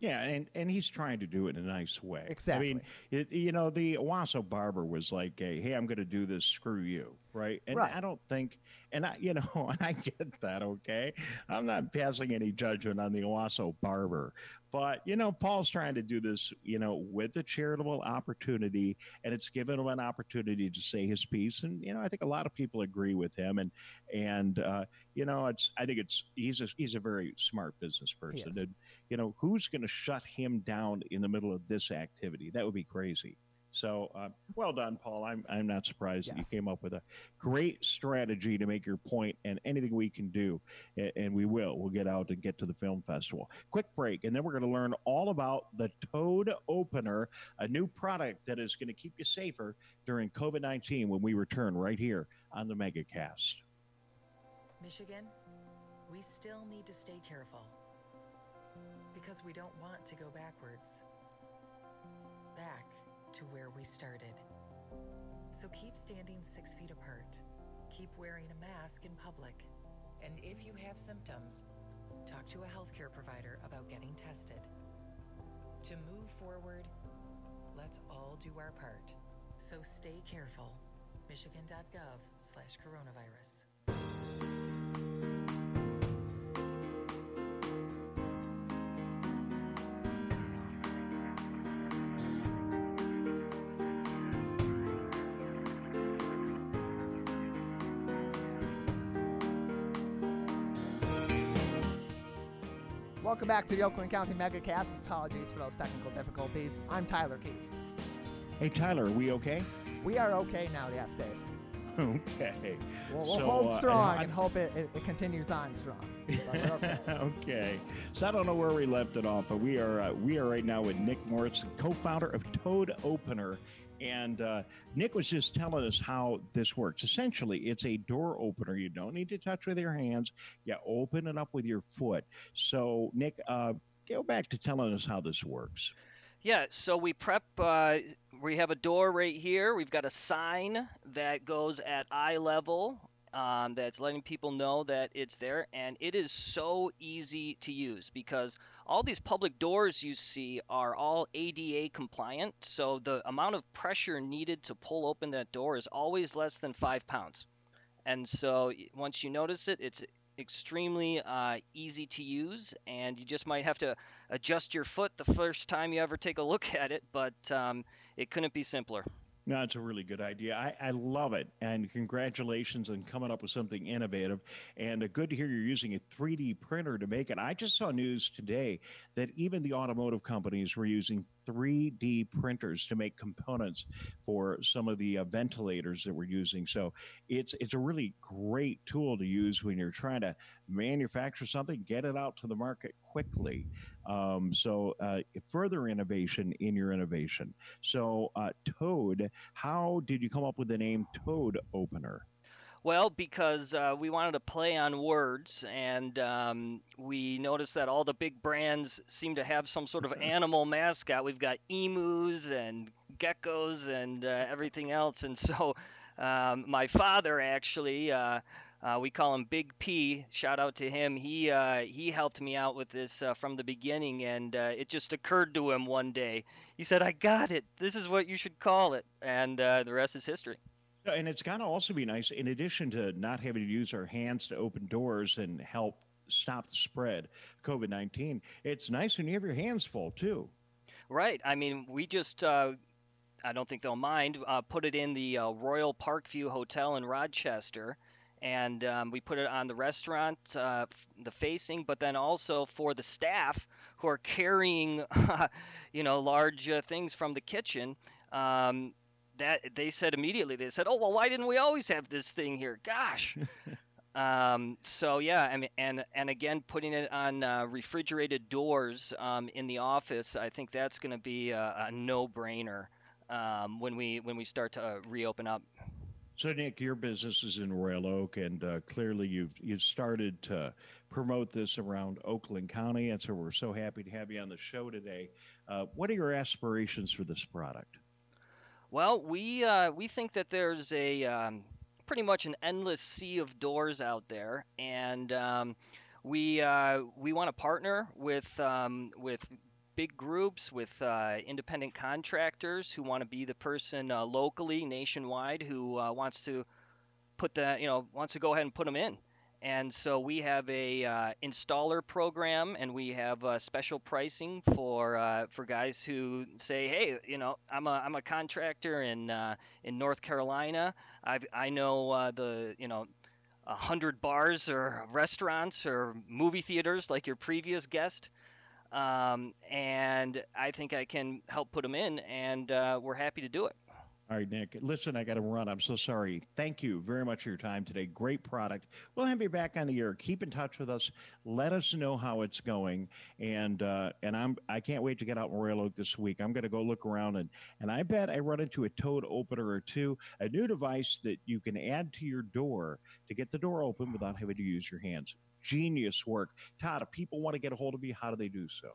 Yeah, and, and he's trying to do it in a nice way. Exactly. I mean, it, you know, the Owosso barber was like, a, "Hey, I'm going to do this. Screw you." Right. And right. I don't think, and I, you know, and I get that. Okay, I'm not passing any judgment on the Owosso barber, but you know, Paul's trying to do this, you know, with a charitable opportunity, and it's given him an opportunity to say his piece. And you know, I think a lot of people agree with him. And and uh, you know, it's I think it's he's a, he's a very smart business person. And you know, who's going to shut him down in the middle of this activity? That would be crazy. So, uh, well done, Paul. I'm, I'm not surprised yes. that you came up with a great strategy to make your point, and anything we can do, and, and we will, we'll get out and get to the film festival. Quick break, and then we're going to learn all about the Toad Opener, a new product that is going to keep you safer during COVID 19 when we return right here on the MegaCast. Michigan, we still need to stay careful because we don't want to go backwards. Back to where we started. So keep standing six feet apart. Keep wearing a mask in public. And if you have symptoms, talk to a healthcare provider about getting tested. To move forward, let's all do our part. So stay careful. Michigan.gov slash coronavirus. Welcome back to the Oakland County MegaCast. Apologies for those technical difficulties. I'm Tyler Keefe. Hey, Tyler, are we okay? We are okay now, yes, Dave. Okay. We'll, we'll So, hold uh, strong I- and hope it, it, it continues on strong. Okay. okay. So I don't know where we left it off, but we are uh, we are right now with Nick Morrison, co-founder of Toad Opener, and uh, Nick was just telling us how this works. Essentially, it's a door opener. You don't need to touch with your hands. You open it up with your foot. So, Nick, uh, go back to telling us how this works. Yeah, so we prep. Uh, we have a door right here. We've got a sign that goes at eye level um, that's letting people know that it's there. And it is so easy to use because all these public doors you see are all ADA compliant. So the amount of pressure needed to pull open that door is always less than five pounds. And so once you notice it, it's extremely uh, easy to use, and you just might have to adjust your foot the first time you ever take a look at it, but um, it couldn't be simpler. No, it's a really good idea. I, I love it. And congratulations on coming up with something innovative. And uh, good to hear you're using a 3D printer to make it. I just saw news today that even the automotive companies were using 3D printers to make components for some of the uh, ventilators that we're using. So it's it's a really great tool to use when you're trying to manufacture something, get it out to the market quickly. Um, so uh, further innovation in your innovation. So uh, Toad, how did you come up with the name Toad Opener? Well, because uh, we wanted to play on words, and um, we noticed that all the big brands seem to have some sort of animal mascot. We've got emus and geckos and uh, everything else, and so um, my father actually. Uh, uh, we call him Big P. Shout out to him. He uh, he helped me out with this uh, from the beginning, and uh, it just occurred to him one day. He said, "I got it. This is what you should call it," and uh, the rest is history. And it's got to also be nice, in addition to not having to use our hands to open doors and help stop the spread COVID 19, it's nice when you have your hands full too. Right. I mean, we just, uh, I don't think they'll mind, uh, put it in the uh, Royal Parkview Hotel in Rochester. And um, we put it on the restaurant, uh, the facing, but then also for the staff who are carrying, you know, large uh, things from the kitchen. Um, that they said immediately they said oh well why didn't we always have this thing here gosh um, so yeah I mean, and and again putting it on uh, refrigerated doors um, in the office i think that's going to be a, a no-brainer um, when we when we start to uh, reopen up so nick your business is in royal oak and uh, clearly you've you've started to promote this around oakland county and so we're so happy to have you on the show today. Uh, what are your aspirations for this product? Well, we uh, we think that there's a um, pretty much an endless sea of doors out there, and um, we uh, we want to partner with um, with big groups, with uh, independent contractors who want to be the person uh, locally, nationwide, who uh, wants to put the you know wants to go ahead and put them in. And so we have a uh, installer program, and we have uh, special pricing for for guys who say, "Hey, you know, I'm a I'm a contractor in in North Carolina. I've I know the you know." A hundred bars or restaurants or movie theaters, like your previous guest, um, and I think I can help put them in, and uh, we're happy to do it. All right, Nick. Listen, I got to run. I'm so sorry. Thank you very much for your time today. Great product. We'll have you back on the air. Keep in touch with us. Let us know how it's going. And uh, and I'm I can't wait to get out in Royal Oak this week. I'm going to go look around and and I bet I run into a Toad opener or two, a new device that you can add to your door to get the door open without having to use your hands. Genius work. Todd, if people want to get a hold of you, how do they do so?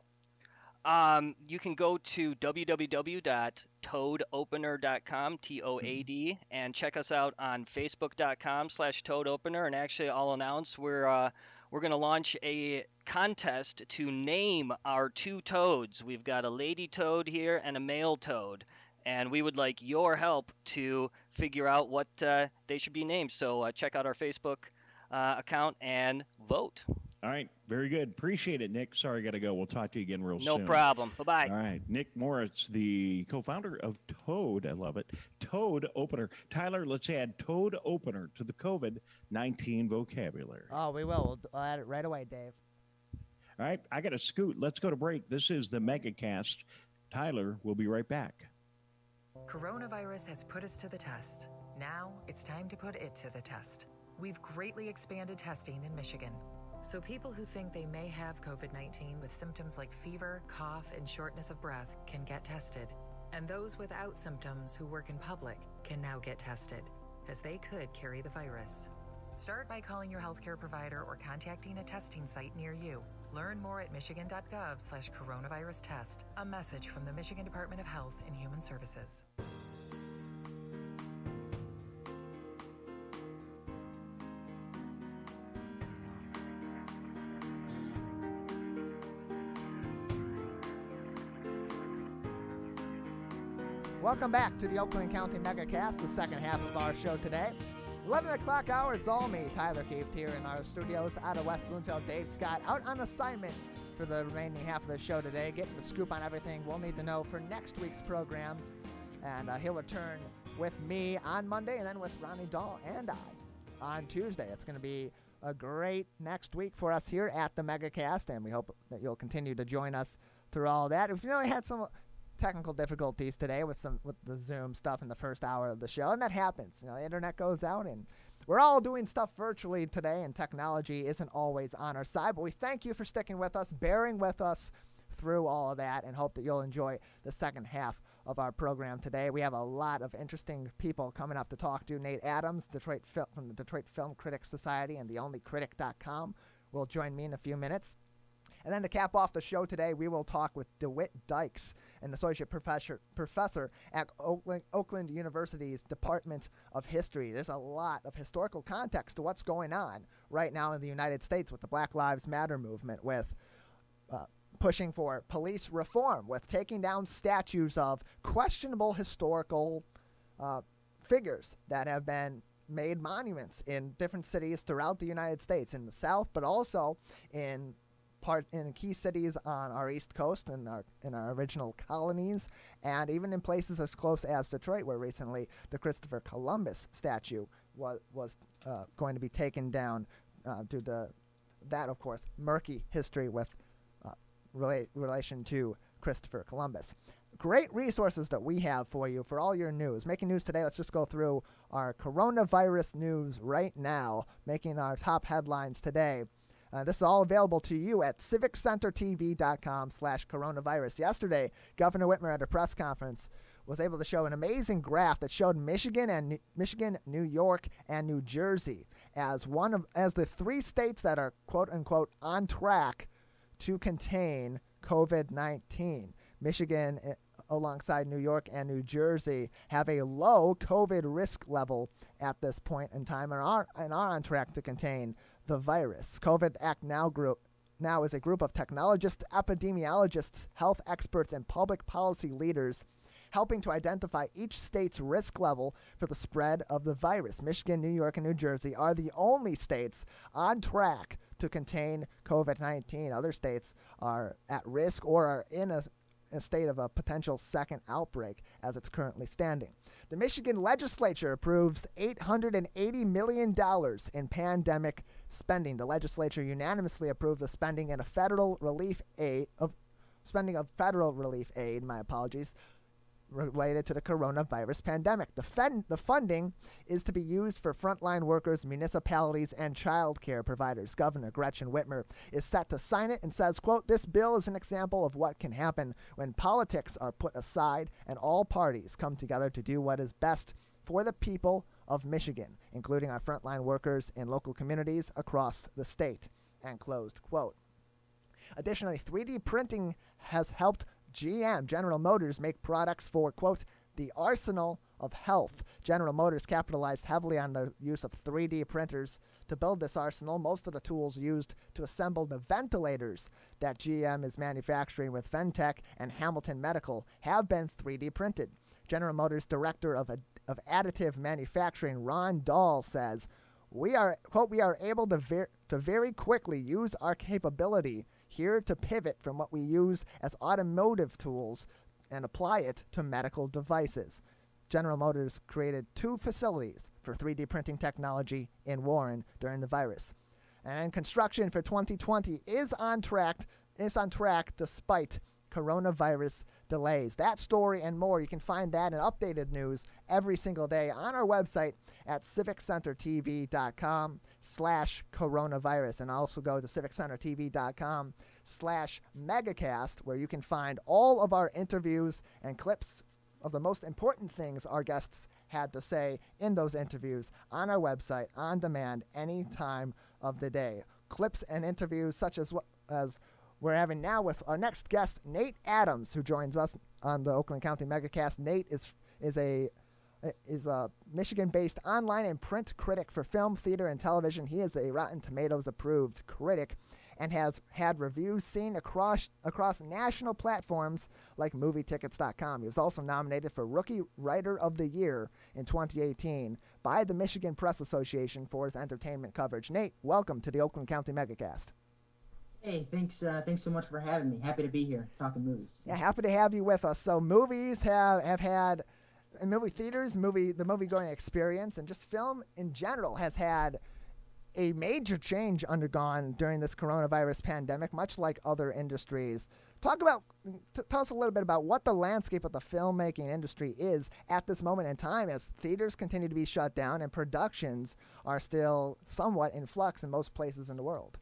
Um, you can go to www.toadopener.com, T-O-A-D, and check us out on facebook.com slash toadopener. And actually, I'll announce we're, uh, we're going to launch a contest to name our two toads. We've got a lady toad here and a male toad. And we would like your help to figure out what uh, they should be named. So uh, check out our Facebook uh, account and vote. All right. Very good. Appreciate it, Nick. Sorry, I got to go. We'll talk to you again real no soon. No problem. Bye bye. All right. Nick Moritz, the co founder of Toad. I love it. Toad Opener. Tyler, let's add Toad Opener to the COVID 19 vocabulary. Oh, we will. We'll add it right away, Dave. All right. I got to scoot. Let's go to break. This is the MegaCast. Tyler will be right back. Coronavirus has put us to the test. Now it's time to put it to the test. We've greatly expanded testing in Michigan. So people who think they may have COVID 19 with symptoms like fever, cough, and shortness of breath can get tested. And those without symptoms who work in public can now get tested, as they could carry the virus. Start by calling your healthcare provider or contacting a testing site near you. Learn more at michigan.gov slash coronavirus test. A message from the Michigan Department of Health and Human Services. Welcome back to the Oakland County MegaCast, the second half of our show today. 11 o'clock hour, it's all me, Tyler Keefe, here in our studios out of West Bloomfield. Dave Scott out on assignment for the remaining half of the show today, getting the scoop on everything we'll need to know for next week's program. And uh, he'll return with me on Monday and then with Ronnie Dahl and I on Tuesday. It's going to be a great next week for us here at the MegaCast, and we hope that you'll continue to join us through all that. If you know had some technical difficulties today with some with the Zoom stuff in the first hour of the show, and that happens. You know, the internet goes out, and we're all doing stuff virtually today, and technology isn't always on our side. But we thank you for sticking with us, bearing with us through all of that, and hope that you'll enjoy the second half of our program today. We have a lot of interesting people coming up to talk to. Nate Adams, Detroit Fil- from the Detroit Film Critics Society and theonlycritic.com will join me in a few minutes. And then to cap off the show today, we will talk with DeWitt Dykes, an associate professor professor at Oakland, Oakland University's Department of History. There's a lot of historical context to what's going on right now in the United States with the Black Lives Matter movement, with uh, pushing for police reform, with taking down statues of questionable historical uh, figures that have been made monuments in different cities throughout the United States, in the South, but also in part in key cities on our east coast and our in our original colonies, and even in places as close as Detroit, where recently the Christopher Columbus statue was was uh, going to be taken down uh, due to that, of course, murky history with uh, rela- relation to Christopher Columbus. Great resources that we have for you for all your news. Making news today, let's just go through our coronavirus news right now, making our top headlines today. Uh, this is all available to you at civiccentertv.com slash coronavirus. Yesterday, Governor Whitmer at a press conference was able to show an amazing graph that showed Michigan and New- Michigan, New York, and New Jersey as one of as the three states that are quote unquote on track to contain COVID-19. Michigan eh, alongside New York and New Jersey have a low COVID risk level at this point in time and are, and are on track to contain the virus. COVID Act Now group now is a group of technologists, epidemiologists, health experts, and public policy leaders helping to identify each state's risk level for the spread of the virus. Michigan, New York, and New Jersey are the only states on track to contain COVID 19. Other states are at risk or are in a, a state of a potential second outbreak as it's currently standing. The Michigan legislature approves $880 million in pandemic spending. The legislature unanimously approved the spending in a federal relief aid of spending of federal relief aid, my apologies, related to the coronavirus pandemic. The, fen- the funding is to be used for frontline workers, municipalities, and child care providers. Governor Gretchen Whitmer is set to sign it and says, quote, this bill is an example of what can happen when politics are put aside and all parties come together to do what is best for the people of Michigan, including our frontline workers in local communities across the state. And closed quote. Additionally, 3D printing has helped GM, General Motors, make products for, quote, the arsenal of health. General Motors capitalized heavily on the use of 3D printers to build this arsenal. Most of the tools used to assemble the ventilators that GM is manufacturing with Ventec and Hamilton Medical have been 3D printed. General Motors director of, of additive manufacturing, Ron Daul, says, "We are quote we are able to ver- to very quickly use our capability here to pivot from what we use as automotive tools and apply it to medical devices." General Motors created two facilities for 3D printing technology in Warren during the virus. And construction for 2020 is on track is on track despite coronavirus delays. That story and more, you can find that in updated news every single day on our website at civiccentertv.com slash coronavirus. And also go to civiccentertv.com slash megacast where you can find all of our interviews and clips of the most important things our guests had to say in those interviews on our website on demand any time of the day. Clips and interviews such as as we're having now with our next guest, Nate Adams, who joins us on the Oakland County Megacast. Nate is is a is a Michigan-based online and print critic for film, theater, and television. He is a Rotten Tomatoes approved critic, and has had reviews seen across across national platforms like MovieTickets.com. He was also nominated for Rookie Writer of the Year in 2018 by the Michigan Press Association for his entertainment coverage. Nate, welcome to the Oakland County Megacast. Hey, thanks. Uh, thanks so much for having me. Happy to be here talking movies. Yeah, happy to have you with us. So, movies have have had movie theaters, movie the movie going experience, and just film in general has had a major change undergone during this coronavirus pandemic, much like other industries. Talk about, t- tell us a little bit about what the landscape of the filmmaking industry is at this moment in time as theaters continue to be shut down and productions are still somewhat in flux in most places in the world.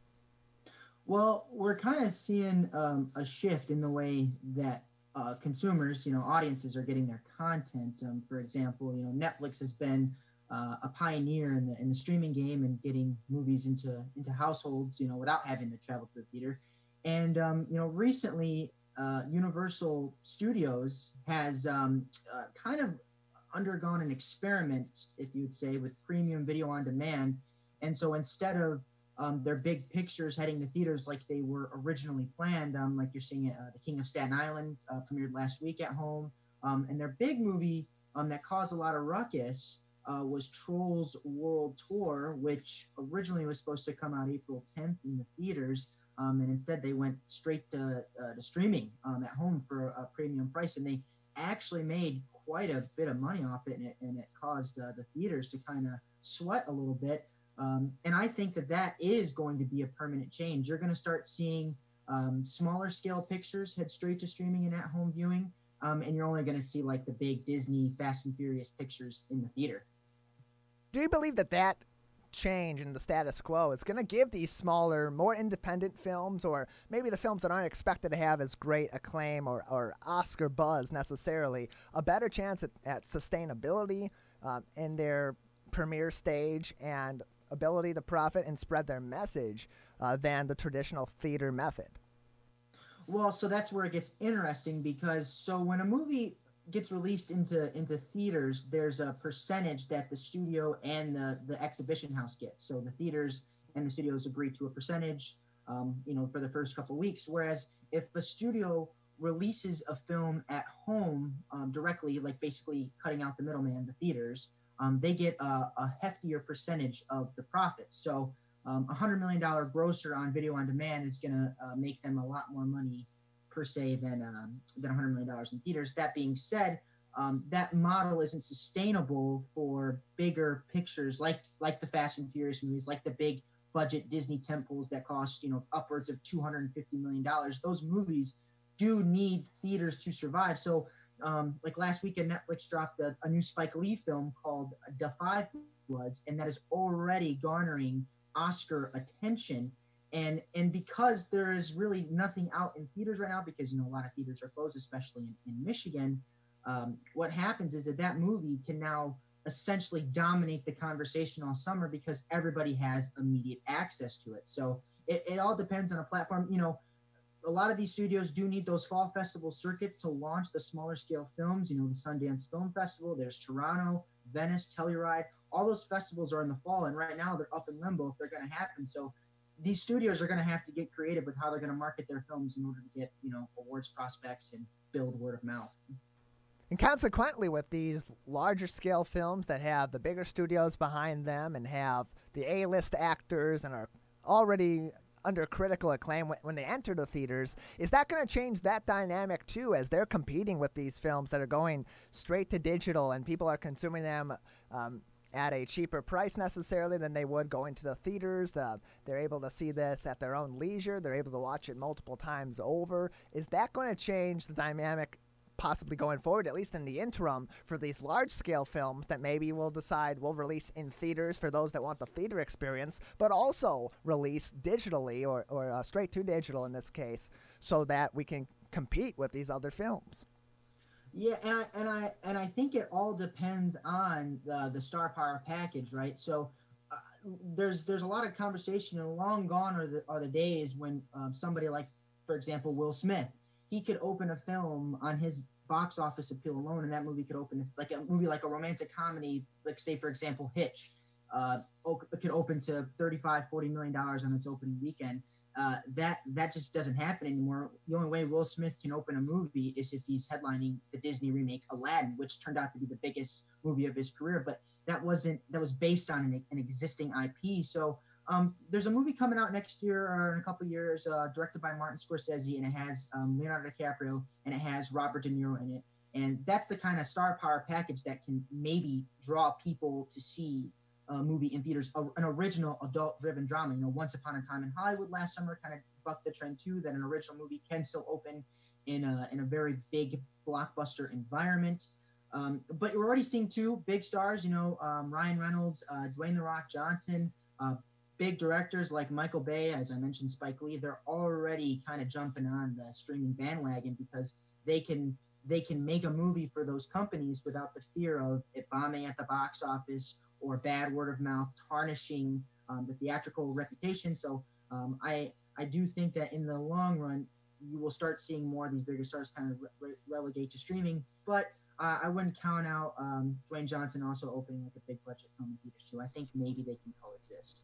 Well, we're kind of seeing um, a shift in the way that uh, consumers, you know, audiences are getting their content. Um, for example, you know, Netflix has been uh, a pioneer in the in the streaming game and getting movies into into households, you know, without having to travel to the theater. And um, you know, recently, uh, Universal Studios has um, uh, kind of undergone an experiment, if you'd say, with premium video on demand. And so instead of um, their big pictures heading to theaters like they were originally planned. Um, like you're seeing uh, The King of Staten Island uh, premiered last week at home. Um, and their big movie um, that caused a lot of ruckus uh, was Trolls World Tour, which originally was supposed to come out April 10th in the theaters. Um, and instead, they went straight to, uh, to streaming um, at home for a premium price. And they actually made quite a bit of money off it. And it, and it caused uh, the theaters to kind of sweat a little bit. Um, and I think that that is going to be a permanent change. You're going to start seeing um, smaller scale pictures head straight to streaming and at home viewing. Um, and you're only going to see like the big Disney Fast and Furious pictures in the theater. Do you believe that that change in the status quo is going to give these smaller, more independent films, or maybe the films that aren't expected to have as great acclaim or, or Oscar buzz necessarily, a better chance at, at sustainability um, in their premiere stage and ability to profit and spread their message uh, than the traditional theater method. Well, so that's where it gets interesting because so when a movie gets released into into theaters, there's a percentage that the studio and the the exhibition house gets. So the theaters and the studios agree to a percentage, um, you know, for the first couple weeks. Whereas if a studio releases a film at home um, directly, like basically cutting out the middleman, the theaters, um, they get a, a, heftier percentage of the profits. So um, a hundred million dollar grosser on video on demand is going to uh, make them a lot more money per se than um, than a hundred million dollars in theaters. That being said, um, that model isn't sustainable for bigger pictures like like the Fast and Furious movies, like the big budget Disney temples that cost you know upwards of two hundred and fifty million dollars. Those movies do need theaters to survive. So um, like last weekend, Netflix dropped a, a, new Spike Lee film called Da Five Bloods, and that is already garnering Oscar attention. And and because there is really nothing out in theaters right now, because you know a lot of theaters are closed, especially in, in Michigan, um, what happens is that that movie can now essentially dominate the conversation all summer because everybody has immediate access to it. So it, it all depends on a platform. You know, a lot of these studios do need those fall festival circuits to launch the smaller scale films. You know, the Sundance Film Festival, there's Toronto, Venice, Telluride. All those festivals are in the fall, and right now they're up in limbo if they're going to happen. So these studios are going to have to get creative with how they're going to market their films in order to get you know awards prospects and build word of mouth. And consequently, with these larger scale films that have the bigger studios behind them and have the A list actors and are already under critical acclaim when, they enter the theaters. Is that going to change that dynamic too as they're competing with these films that are going straight to digital and people are consuming them? Um, at a cheaper price necessarily than they would going to the theaters. Uh, they're able to see this at their own leisure. They're able to watch it multiple times over. Is that going to change the dynamic possibly going forward, at least in the interim, for these large scale films that maybe we'll decide we'll release in theaters for those that want the theater experience, but also release digitally or, or uh, straight to digital in this case, so that we can compete with these other films. Yeah, and I and I and I think it all depends on the the star power package, right? So uh, there's there's a lot of conversation, and long gone are the are the days when um, somebody like, for example, Will Smith he could open a film on his box office appeal alone, and that movie could open like a movie like a romantic comedy, like say for example Hitch, uh, could open to 35, 40 million dollars on its opening weekend. uh, that that just doesn't happen anymore. The only way Will Smith can open a movie is if he's headlining the Disney remake Aladdin, which turned out to be the biggest movie of his career. But that wasn't that was based on an, an existing IP. So um, there's a movie coming out next year or in a couple years, uh, directed by Martin Scorsese, and it has um, Leonardo DiCaprio and it has Robert De Niro in it. And that's the kind of star power package that can maybe draw people to see a movie in theaters, a, an original adult-driven drama. You know, Once Upon a Time in Hollywood last summer kind of bucked the trend too. That an original movie can still open in a in a very big blockbuster environment. Um, but we're already seeing two big stars. You know, um, Ryan Reynolds, uh, Dwayne the Rock Johnson. Uh, big directors like Michael Bay, as I mentioned, Spike Lee, they're already kind of jumping on the streaming bandwagon because they can they can make a movie for those companies without the fear of it bombing at the box office or bad word of mouth tarnishing um, the theatrical reputation. So um, I I do think that in the long run you will start seeing more of these bigger stars kind of re- relegate to streaming, but. Uh, I wouldn't count out um, Dwayne Johnson also opening like a big budget film in theaters too. I think maybe they can coexist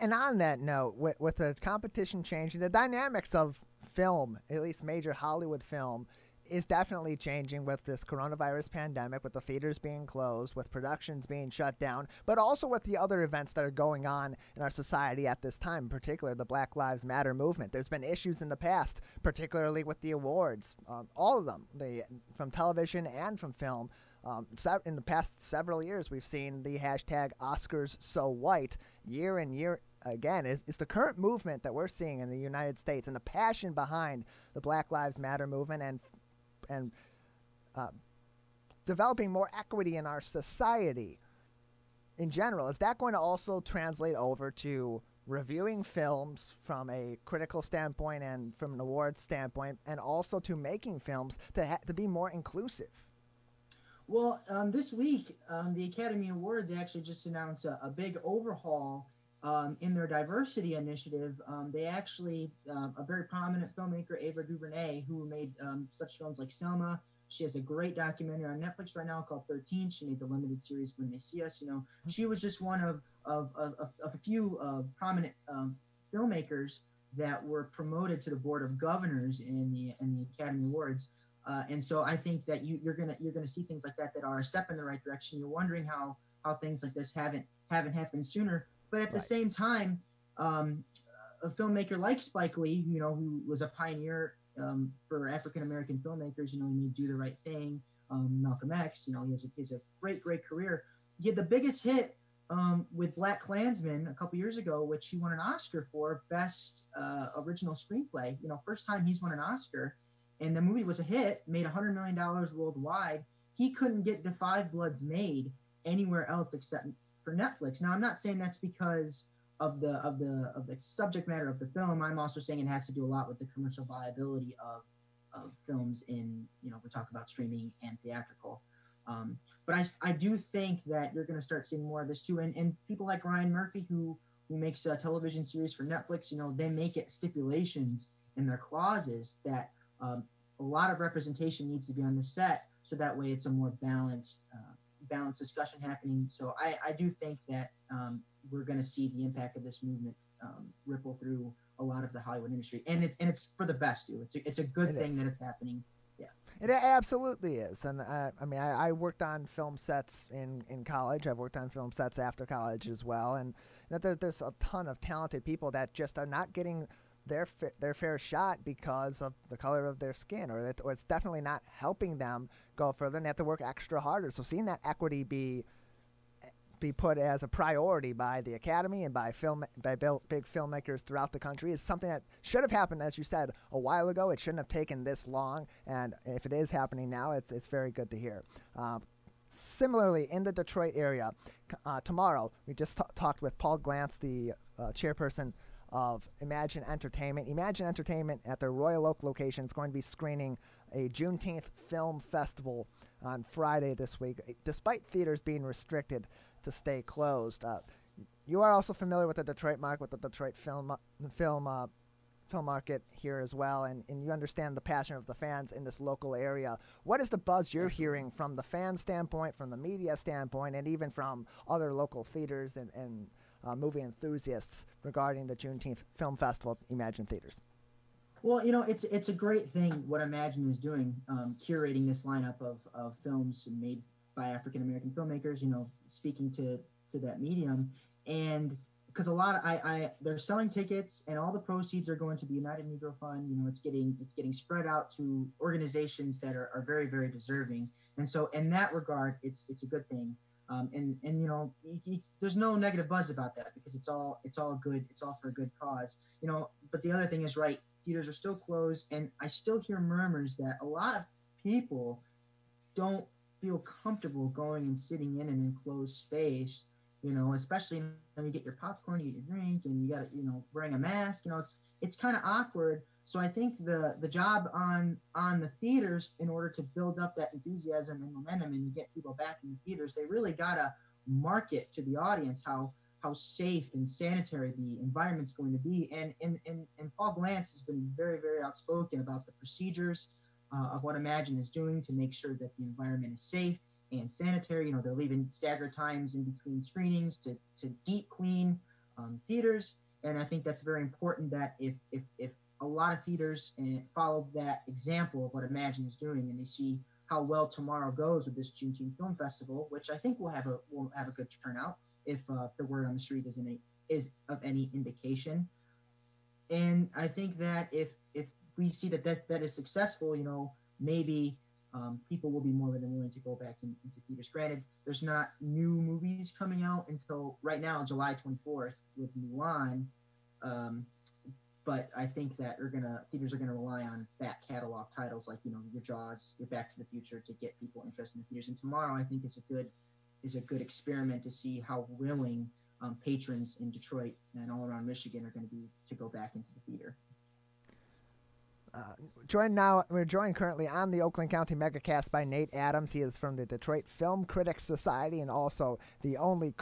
and on that note, with, with the competition changing, the dynamics of film, at least major Hollywood film, is definitely changing with this coronavirus pandemic, with the theaters being closed, with productions being shut down, but also with the other events that are going on in our society at this time, in particular the Black Lives Matter movement. There's been issues in the past, particularly with the awards, um, all of them, the, from television and from film. Um, in the past several years, we've seen the hashtag Oscars so white year and year again. Is, is the current movement that we're seeing in the United States and the passion behind the Black Lives Matter movement and and uh, developing more equity in our society in general. Is that going to also translate over to reviewing films from a critical standpoint and from an awards standpoint, and also to making films to ha- to be more inclusive? Well, um, this week, um, the Academy Awards actually just announced a, a big overhaul um, in their diversity initiative. Um, they actually, uh, a very prominent filmmaker, Ava DuVernay, who made um, such films like Selma. She has a great documentary on Netflix right now called 13. She made the limited series When They See Us. You know, mm-hmm. she was just one of, of, of, of a few uh, prominent um, filmmakers that were promoted to the Board of Governors in the, in the Academy Awards. Uh, and so I think that you, you're gonna you're gonna see things like that that are a step in the right direction. You're wondering how how things like this haven't haven't happened sooner. But at right. the same time, um, a filmmaker like Spike Lee, you know, who was a pioneer um, for African American filmmakers, you know, he made Do the Right Thing, um, Malcolm X. You know, he has a, he has a great great career. He had the biggest hit um, with BlacKkKlansman a couple years ago, which he won an Oscar for Best uh, Original Screenplay. You know, first time he's won an Oscar and the movie was a hit, made $100 million worldwide. He couldn't get Da 5 Bloods made anywhere else except for Netflix. Now, I'm not saying that's because of the of the of the subject matter of the film. I'm also saying it has to do a lot with the commercial viability of of films in you know we talk about streaming and theatrical. Um, but I, I do think that you're going to start seeing more of this too, and and people like Ryan Murphy who who makes a television series for Netflix, you know, they make it stipulations in their clauses that um, a lot of representation needs to be on the set so that way it's a more balanced uh, balanced discussion happening. So i, I do think that um, we're going to see the impact of this movement um, ripple through a lot of the hollywood industry. And, it, and it's for the best too. It's a, it's a good it thing is. that it's happening. Yeah. It absolutely is. And uh, i mean I, I, worked on film sets in, in college. I've worked on film sets after college as well. And there, there's a ton of talented people that just are not getting their their fair shot because of the color of their skin, or, it, or it's definitely not helping them go further, and they have to work extra harder. So seeing that equity be be put as a priority by the academy and by film by big filmmakers throughout the country is something that should have happened, as you said, a while ago. It shouldn't have taken this long, and if it is happening now, it's it's very good to hear. Um, similarly, in the Detroit area, uh, tomorrow we just t- talked with Paul Glantz, the uh, chairperson of Emagine Entertainment. Emagine Entertainment at their Royal Oak location is going to be screening a Juneteenth film festival on Friday this week, despite theaters being restricted to stay closed. Uh, you are also familiar with the Detroit market, with the Detroit film film uh, film market here as well, and, and you understand the passion of the fans in this local area. What is the buzz you're hearing from the fan standpoint, from the media standpoint, and even from other local theaters and, and uh, movie enthusiasts regarding the Juneteenth Film Festival Emagine Theaters? Well, you know, it's it's a great thing what Emagine is doing, um, curating this lineup of, of films made by African American filmmakers. You know, speaking to to that medium, and because a lot of I, I they're selling tickets and all the proceeds are going to the United Negro Fund. You know, it's getting it's getting spread out to organizations that are, are very very deserving. And so in that regard, it's it's a good thing. Um, and and you know, there's no negative buzz about that because it's all it's all good. It's all for a good cause. You know, but the other thing is right. Theaters are still closed, and I still hear murmurs that a lot of people don't feel comfortable going and sitting in an enclosed space you know, especially when you get your popcorn, you get your drink, and you got to you know wearing a mask. You know, it's it's kind of awkward. So I think the the job on on the theaters in order to build up that enthusiasm and momentum and get people back in the theaters, they really gotta market to the audience how how safe and sanitary the environment's going to be. And and and, and Paul Glantz has been very very outspoken about the procedures uh, of what Emagine is doing to make sure that the environment is safe and sanitary. You know, they're leaving staggered times in between screenings to, to deep clean um, theaters. And I think that's very important that if, if, if a lot of theaters uh, follow that example of what Emagine is doing and they see how well tomorrow goes with this Juneteenth Film Festival, which I think will have a will have a good turnout if uh, the word on the street is any is of any indication. And I think that if if we see that that, that is successful, you know, maybe um, people will be more than willing to go back in, into theaters. Granted, there's not new movies coming out until right now, July 24th with Mulan. Um, but I think that are gonna theaters are gonna rely on back catalog titles like you know your Jaws, your Back to the Future to get people interested in theaters. And tomorrow, I think is a good is a good experiment to see how willing um, patrons in Detroit and all around Michigan are going to be to go back into the theater. Uh, joined now, we're joined currently on the Oakland County Megacast by Nate Adams. He is from the Detroit Film Critics Society and also the Only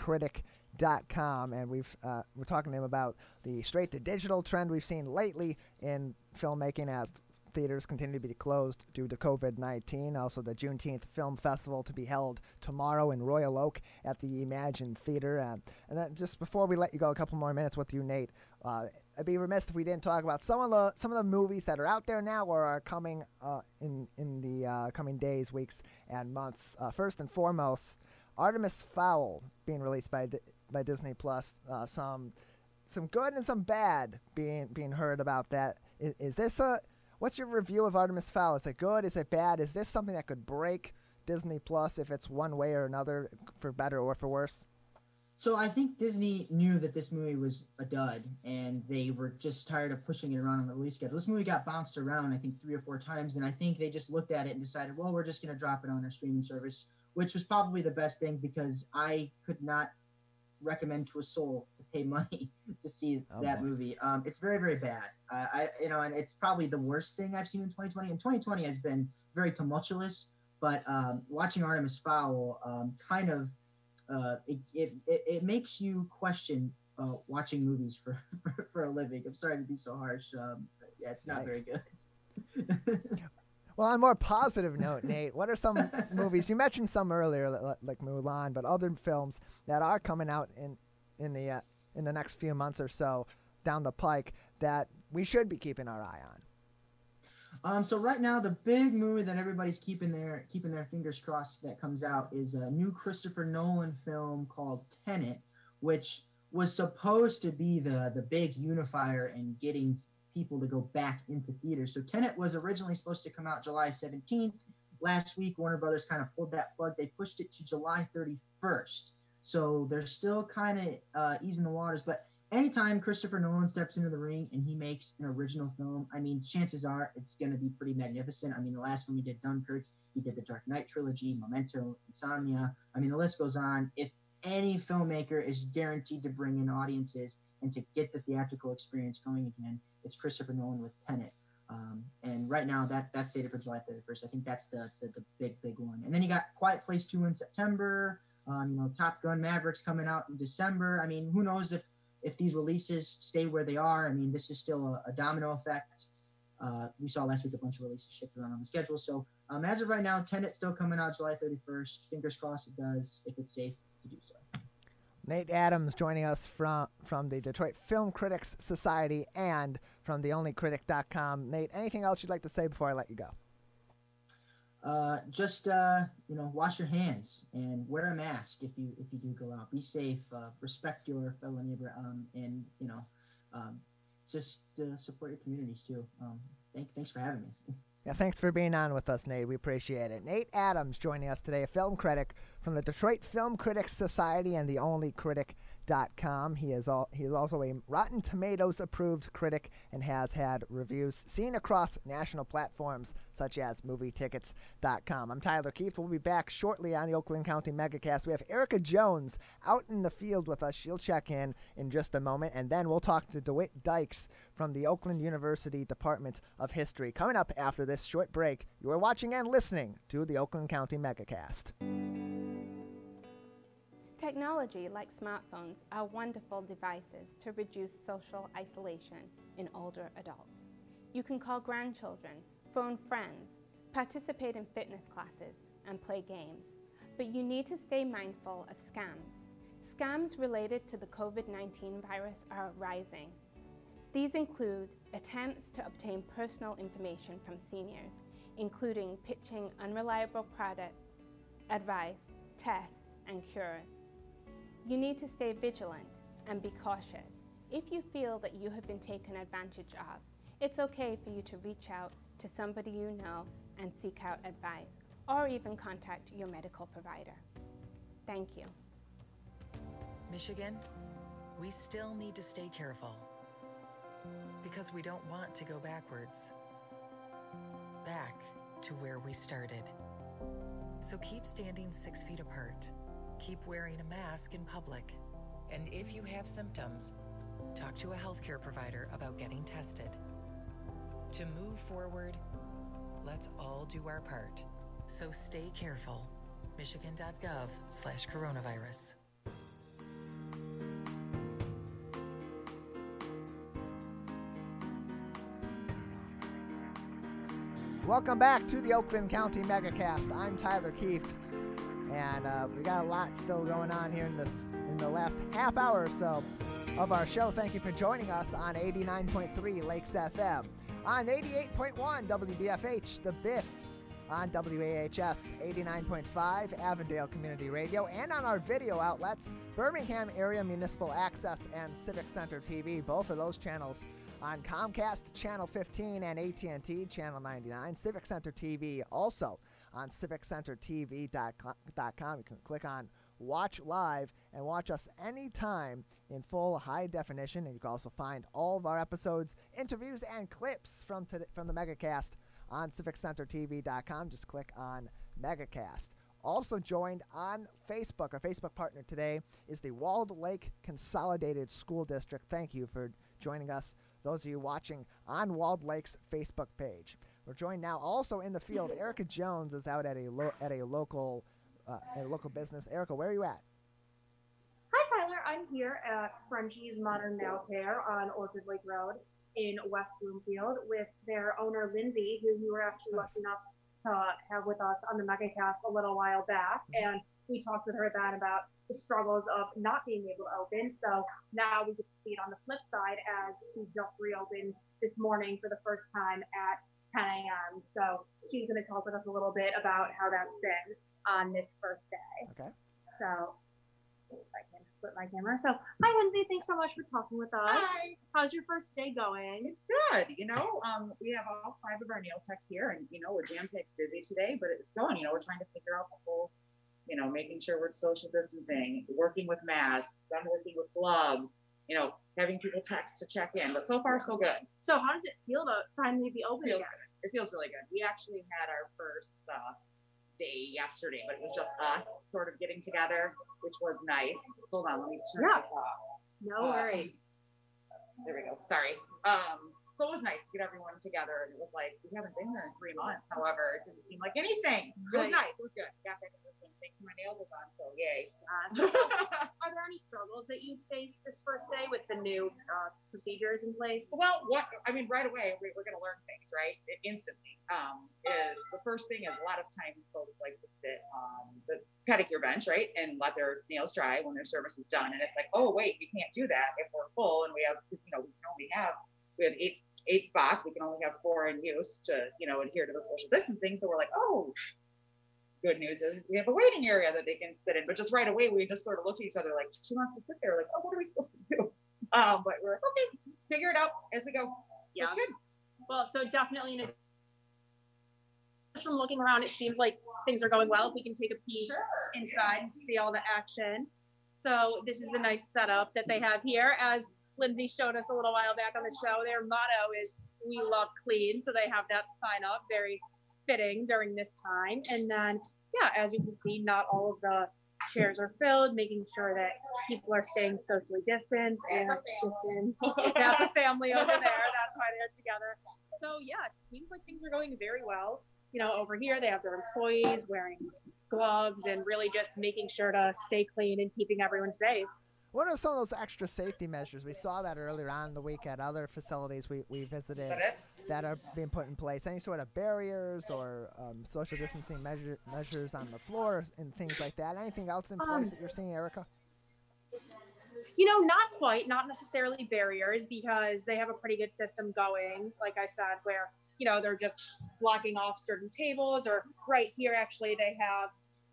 Critic.com. And we've uh, we're talking to him about the straight to digital trend we've seen lately in filmmaking as theaters continue to be closed due to COVID 19. Also, the Juneteenth Film Festival to be held tomorrow in Royal Oak at the Emagine Theater. Uh, and then, just before we let you go, a couple more minutes with you, Nate. Uh, I'd be remiss if we didn't talk about some of the some of the movies that are out there now or are coming uh, in in the uh, coming days, weeks, and months. Uh, first and foremost, Artemis Fowl being released by by Disney Plus. Uh, some some good and some bad being being heard about that. Is, is this a what's your review of Artemis Fowl? Is it good? Is it bad? Is this something that could break Disney Plus if it's one way or another, for better or for worse? So I think Disney knew that this movie was a dud, and they were just tired of pushing it around on the release schedule. This movie got bounced around, I think, three or four times, and I think they just looked at it and decided, well, we're just going to drop it on our streaming service, which was probably the best thing because I could not recommend to a soul to pay money to see oh, that boy. movie. Um, it's very, very bad. Uh, I, you know, and it's probably the worst thing I've seen in 2020. And 2020 has been very tumultuous, but um, watching Artemis Fowl um, kind of uh, it, it, it, makes you question uh, watching movies for, for, for, a living. I'm sorry to be so harsh. Um, yeah, it's not very good. well, on a more positive note, Nate, what are some movies you mentioned some earlier, like, like Mulan, but other films that are coming out in in the uh, in the next few months or so down the pike that we should be keeping our eye on? Um, so right now, the big movie that everybody's keeping their keeping their fingers crossed that comes out is a new Christopher Nolan film called Tenet, which was supposed to be the the big unifier in getting people to go back into theaters. So Tenet was originally supposed to come out July 17th. Last week, Warner Brothers kind of pulled that plug. They pushed it to July 31st. So they're still kind of uh, easing the waters, but anytime Christopher Nolan steps into the ring and he makes an original film, I mean, chances are it's going to be pretty magnificent. I mean, the last one he did, Dunkirk, he did the Dark Knight trilogy, Memento, Insomnia. I mean, the list goes on. If any filmmaker is guaranteed to bring in audiences and to get the theatrical experience going again, it's Christopher Nolan with Tenet. Um, and right now, that that's stated for July 31st. I think that's the, the, the big big one. And then you got Quiet Place 2 in September. Um, you know, Top Gun Mavericks coming out in December. I mean, who knows if if these releases stay where they are, I mean, this is still a, a domino effect. Uh, we saw last week a bunch of releases shift around on the schedule. So um, as of right now, Tenet still coming out July 31st. Fingers crossed it does if it's safe to do so. Nate Adams joining us from from the Detroit Film Critics Society and from theonlycritic.com. Nate, anything else you'd like to say before I let you go? Uh, just uh, you know, wash your hands and wear a mask if you if you do go out. Be safe. Uh, respect your fellow neighbor. Um, and you know, um, just uh, support your communities too. Um, thank, thanks for having me. Yeah, thanks for being on with us, Nate. We appreciate it. Nate Adams joining us today, a film critic from the Detroit Film Critics Society and the Only He is all, also a Rotten Tomatoes approved critic and has had reviews seen across national platforms such as MovieTickets.com. I'm Tyler Keefe. We'll be back shortly on the Oakland County Megacast. We have Erica Jones out in the field with us. She'll check in in just a moment, and then we'll talk to DeWitt Dykes from the Oakland University Department of History. Coming up after this short break, you are watching and listening to the Oakland County Megacast. Technology like smartphones are wonderful devices to reduce social isolation in older adults. You can call grandchildren, phone friends, participate in fitness classes, and play games. But you need to stay mindful of scams. Scams related to the COVID 19 virus are rising. These include attempts to obtain personal information from seniors, including pitching unreliable products, advice, tests, and cures. You need to stay vigilant and be cautious. If you feel that you have been taken advantage of, it's okay for you to reach out to somebody you know and seek out advice, or even contact your medical provider. Thank you. Michigan, we still need to stay careful because we don't want to go backwards. Back to where we started. So keep standing six feet apart keep wearing a mask in public. And if you have symptoms, talk to a healthcare provider about getting tested. To move forward, let's all do our part. So stay careful. Michigan.gov slash coronavirus. Welcome back to the Oakland County Megacast. I'm Tyler Keefe. And uh, we got a lot still going on here in this in the last half hour or so of our show. Thank you for joining us on 89.3 Lakes FM, on 88.1 WBFH, The Biff, on WAHS 89.5 Avondale Community Radio, and on our video outlets, Birmingham Area Municipal Access and Civic Center TV. Both of those channels on Comcast Channel 15 and AT&T Channel 99. Civic Center TV also on civiccentertv.com. You can click on Watch Live and watch us anytime in full high definition. And you can also find all of our episodes, interviews, and clips from, today, from the Megacast on civiccentertv.com. Just click on Megacast. Also joined on Facebook. Our Facebook partner today is the Walled Lake Consolidated School District. Thank you for joining us, those of you watching on Walled Lake's Facebook page. We're joined now also in the field. Erica Jones is out at a lo- at a local uh, at a local business. Erica, where are you at? Hi Tyler, I'm here at Frenchie's Modern Nail Care on Orchard Lake Road in West Bloomfield with their owner Lindsay, who we were actually lucky enough to have with us on the MegaCast a little while back, and we talked with her then about the struggles of not being able to open. So now we get to see it on the flip side as she just reopened this morning for the first time at 10 a.m. So she's going to talk with us a little bit about how that's been on this first day. Okay. So if I can flip my camera. So hi Lindsay, thanks so much for talking with us. Hi. How's your first day going? It's good. You know, um, we have all five of our nail techs here, and you know we're jam packed busy today, but it's going. You know, we're trying to figure out the whole, you know, making sure we're social distancing, working with masks, then working with gloves. You know, having people text to check in. But so far, so good. So how does it feel to finally be open Feels again? It feels really good. We actually had our first uh, day yesterday, but it was just us sort of getting together, which was nice. Hold on, let me turn Yeah. this off. No Uh, worries. There we go. Sorry. Um, So it was nice to get everyone together. And it was like, we haven't been there in three months. However, it didn't seem like anything. It was nice. It was good. Got back in this one. Thanks. My nails are done. So yay. Uh, so are there any struggles that you faced this first day with the new uh, procedures in place? Well, what I mean, right away we, we're going to learn things, right? Instantly. Um, is, the first thing is a lot of times folks like to sit on the pedicure bench, right, and let their nails dry when their service is done. And it's like, oh wait, we can't do that if we're full and we have, you know, we can only have we have eight eight spots. We can only have four in use to, you know, adhere to the social distancing. So we're like, oh, good news is we have a waiting area that they can sit in. But just right away, we just sort of looked at each other like, she wants to sit there. Like, oh, what are we supposed to do? Um, but we're like, okay, figure it out as we go. Yeah. good. Well, so definitely, in a, just from looking around, it seems like things are going well. If we can take a peek inside and see all the action. So this is the nice setup that they have here. As Lindsay showed us a little while back on the show, their motto is "We love clean." So they have that sign up, very fitting during this time. And then, yeah, as you can see, not all of the chairs are filled, making sure that people are staying socially distanced and distance. That's a family over there. That's why they're together. So yeah, it seems like things are going very well. You know, over here they have their employees wearing gloves and really just making sure to stay clean and keeping everyone safe. What are some of those extra safety measures? We saw that earlier on in the week at other facilities we, we visited that are being put in place. Any sort of barriers or um, social distancing measure, measures on the floor and things like that. Anything else in place Um, that you're seeing, Erica? You know, not quite, not necessarily barriers because they have a pretty good system going, like I said, where, you know, they're just blocking off certain tables or right here, actually, they have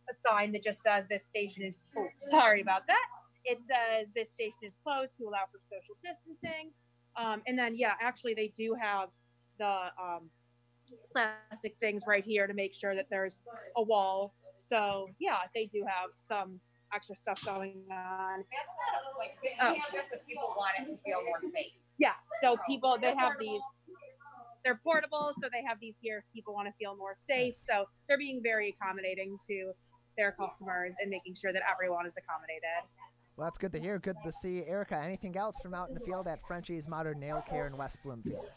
a sign that just says this station is, oh, sorry about that. It says this station is closed to allow for social distancing. Um, and then, yeah, actually, they do have the um, plastic things right here to make sure that there's a wall. So, yeah, they do have some extra stuff going on. Like, Oh. have this if people want it to feel more safe. Yes. So people they have these. They're portable, so they have these here if people want to feel more safe. So they're being very accommodating to their customers and making sure that everyone is accommodated. Well, that's good to hear. Good to see. Erica, anything else from out in the field at Frenchie's Modern Nail Care in West Bloomfield?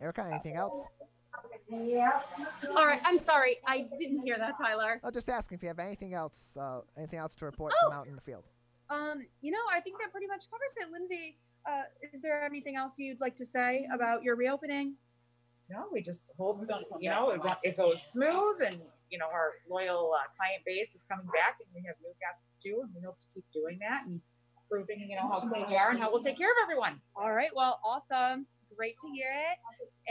Erica, anything else? Yeah. All right. I'm sorry. I didn't hear that, Tyler. Oh, just asking if you have anything else, uh, anything else to report Oh. from out in the field. Um, you know, I think that pretty much covers it. Lindsay, uh, is there anything else you'd like to say about your reopening? No, we just hope, you know, it, it goes smooth and, you know, our loyal uh, client base is coming back and we have new guests too. And we hope to keep doing that and proving, you know, how clean we are and how we'll take care of everyone. All right. Well, awesome. Great to hear it.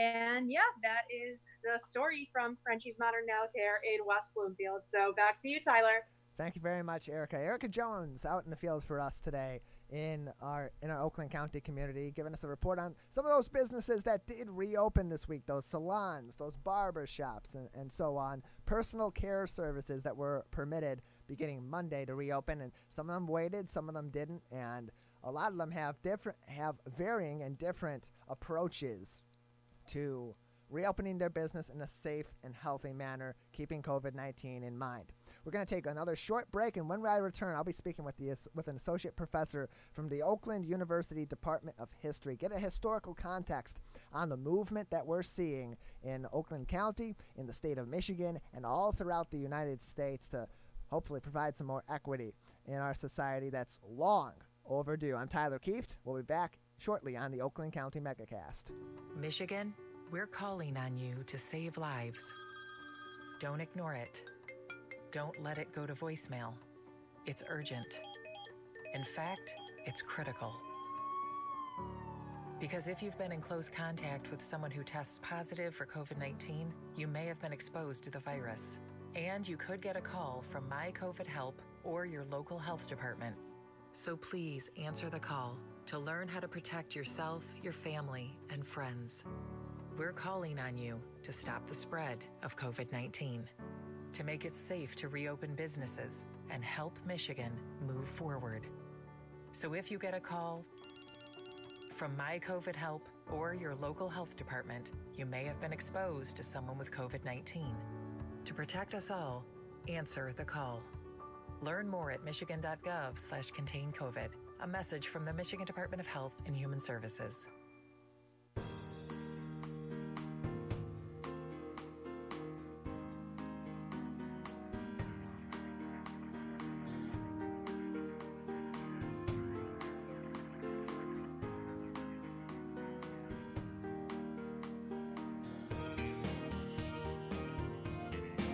And yeah, that is the story from Frenchie's Modern Nail Care in West Bloomfield. So back to you, Tyler. Thank you very much, Erica. Erica Jones out in the field for us today in our in our Oakland County community, giving us a report on some of those businesses that did reopen this week, those salons, those barber shops, and, and so on. Personal care services that were permitted beginning Monday to reopen, and some of them waited, some of them didn't, and a lot of them have different have varying and different approaches to reopening their business in a safe and healthy manner, keeping COVID 19 in mind. We're going to take another short break, and when I return, I'll be speaking with, the, with an associate professor from the Oakland University Department of History. Get a historical context on the movement that we're seeing in Oakland County, in the state of Michigan, and all throughout the United States to hopefully provide some more equity in our society that's long overdue. I'm Tyler Keefe. We'll be back shortly on the Oakland County Megacast. Michigan, we're calling on you to save lives. Don't ignore it. Don't let it go to voicemail. It's urgent. In fact, it's critical. Because if you've been in close contact with someone who tests positive for COVID 19, you may have been exposed to the virus. And you could get a call from My COVID Help or your local health department. So please answer the call to learn how to protect yourself, your family, and friends. We're calling on you to stop the spread of COVID 19, to make it safe to reopen businesses and help Michigan move forward. So if you get a call from My COVID Help or your local health department, you may have been exposed to someone with COVID 19. To protect us all, answer the call. Learn more at michigan.gov slash contain COVID. A message from the Michigan Department of Health and Human Services.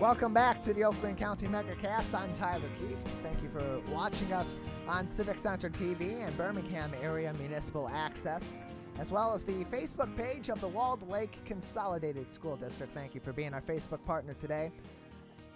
Welcome back to the Oakland County MegaCast. I'm Tyler Keefe. Thank you for watching us on Civic Center TV and Birmingham Area Municipal Access, as well as the Facebook page of the Walled Lake Consolidated School District. Thank you for being our Facebook partner today.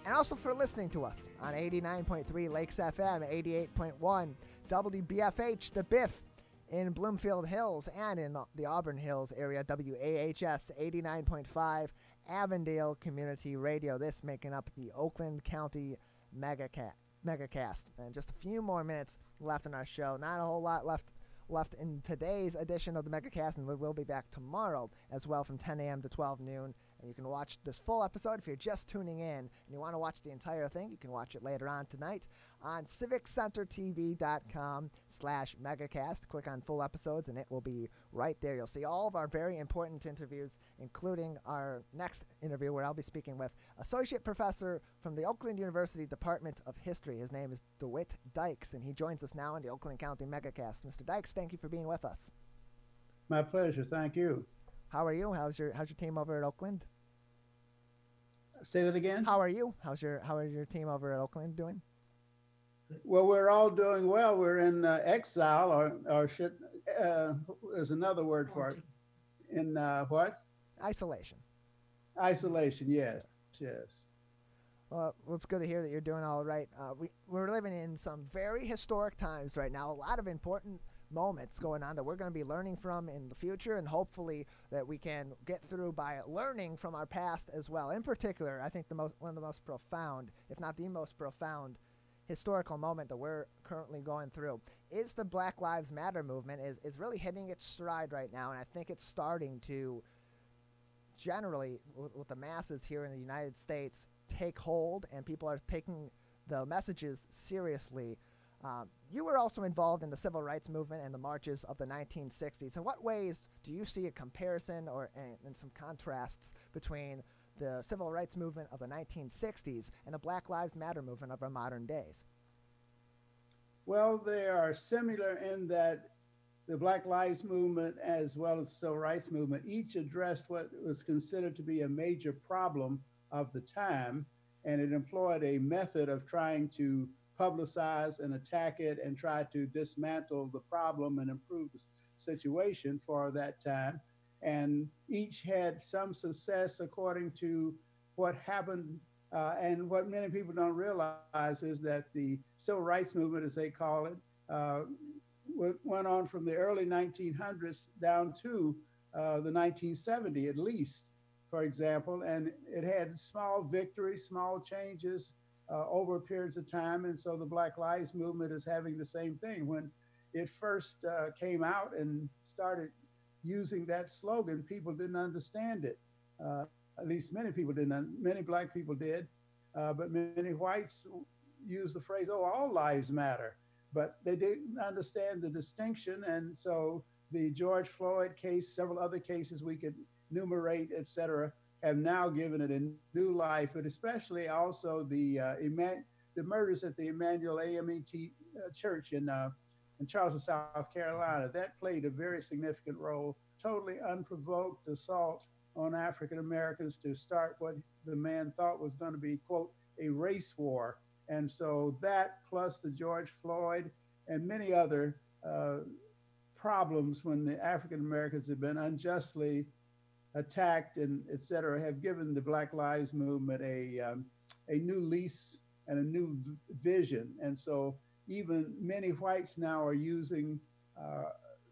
And also for listening to us on 89.3 Lakes FM, 88.1 WBFH, The Biff in Bloomfield Hills and in the Auburn Hills area, WAHS 89.5 Avondale Community Radio. This making up the Oakland County Megaca- Megacast. And just a few more minutes left in our show. Not a whole lot left left in today's edition of the Megacast, and we will be back tomorrow as well from 10 a.m. to 12 noon. And you can watch this full episode if you're just tuning in and you want to watch the entire thing. You can watch it later on tonight on civiccentertv.com slash megacast. Click on full episodes and it will be right there. You'll see all of our very important interviews, including our next interview where I'll be speaking with Associate Professor from the Oakland University Department of History. His name is DeWitt Dykes, and he joins us now in the Oakland County Megacast. Mr. Dykes, thank you for being with us. My pleasure. Thank you. How are you? How's your How's your team over at Oakland? Say that again. How are you? How's your How is your team over at Oakland doing? Well, we're all doing well. We're in uh, exile, or or should uh, there's another word for it. In uh, what? Isolation. Isolation. Yes. Yes. Well, it's good to hear that you're doing all right. Uh, we we're living in some very historic times right now. A lot of important moments going on that we're going to be learning from in the future, and hopefully that we can get through by learning from our past as well. In particular, I think the most one of the most profound, if not the most profound, historical moment that we're currently going through is the Black Lives Matter movement is is really hitting its stride right now, and I think it's starting to generally with, with the masses here in the United States take hold, and people are taking the messages seriously. Um, you were also involved in the civil rights movement and the marches of the 1960s. In what ways do you see a comparison or and, and some contrasts between the civil rights movement of the 1960s and the Black Lives Matter movement of our modern days? Well, they are similar in that the Black Lives Movement, as well as the Civil Rights Movement, each addressed what was considered to be a major problem of the time, and it employed a method of trying to publicize and attack it and try to dismantle the problem and improve the situation for that time. And each had some success according to what happened. Uh, and what many people don't realize is that the civil rights movement, as they call it, uh, went on from the early 1900s down to uh, the 1970 at least, for example, and it had small victories, small changes uh, over periods of time. And so the Black Lives Movement is having the same thing. When it first uh, came out and started using that slogan, people didn't understand it. Uh, at least many people didn't. Many black people did, uh, but many whites use the phrase, "Oh, all lives matter." But they didn't understand the distinction, and so the George Floyd case, several other cases we could enumerate, et cetera, have now given it a new life, but especially also the uh, Eman- the murders at the Emanuel AMET uh, Church in uh, in Charleston, South Carolina. That played a very significant role. Totally unprovoked assault on African Americans to start what the man thought was going to be quote a race war, and so that plus the George Floyd and many other uh, problems when the African Americans have been unjustly attacked and et cetera have given the Black Lives Movement a, um, a new lease and a new vision. And so even many whites now are using uh,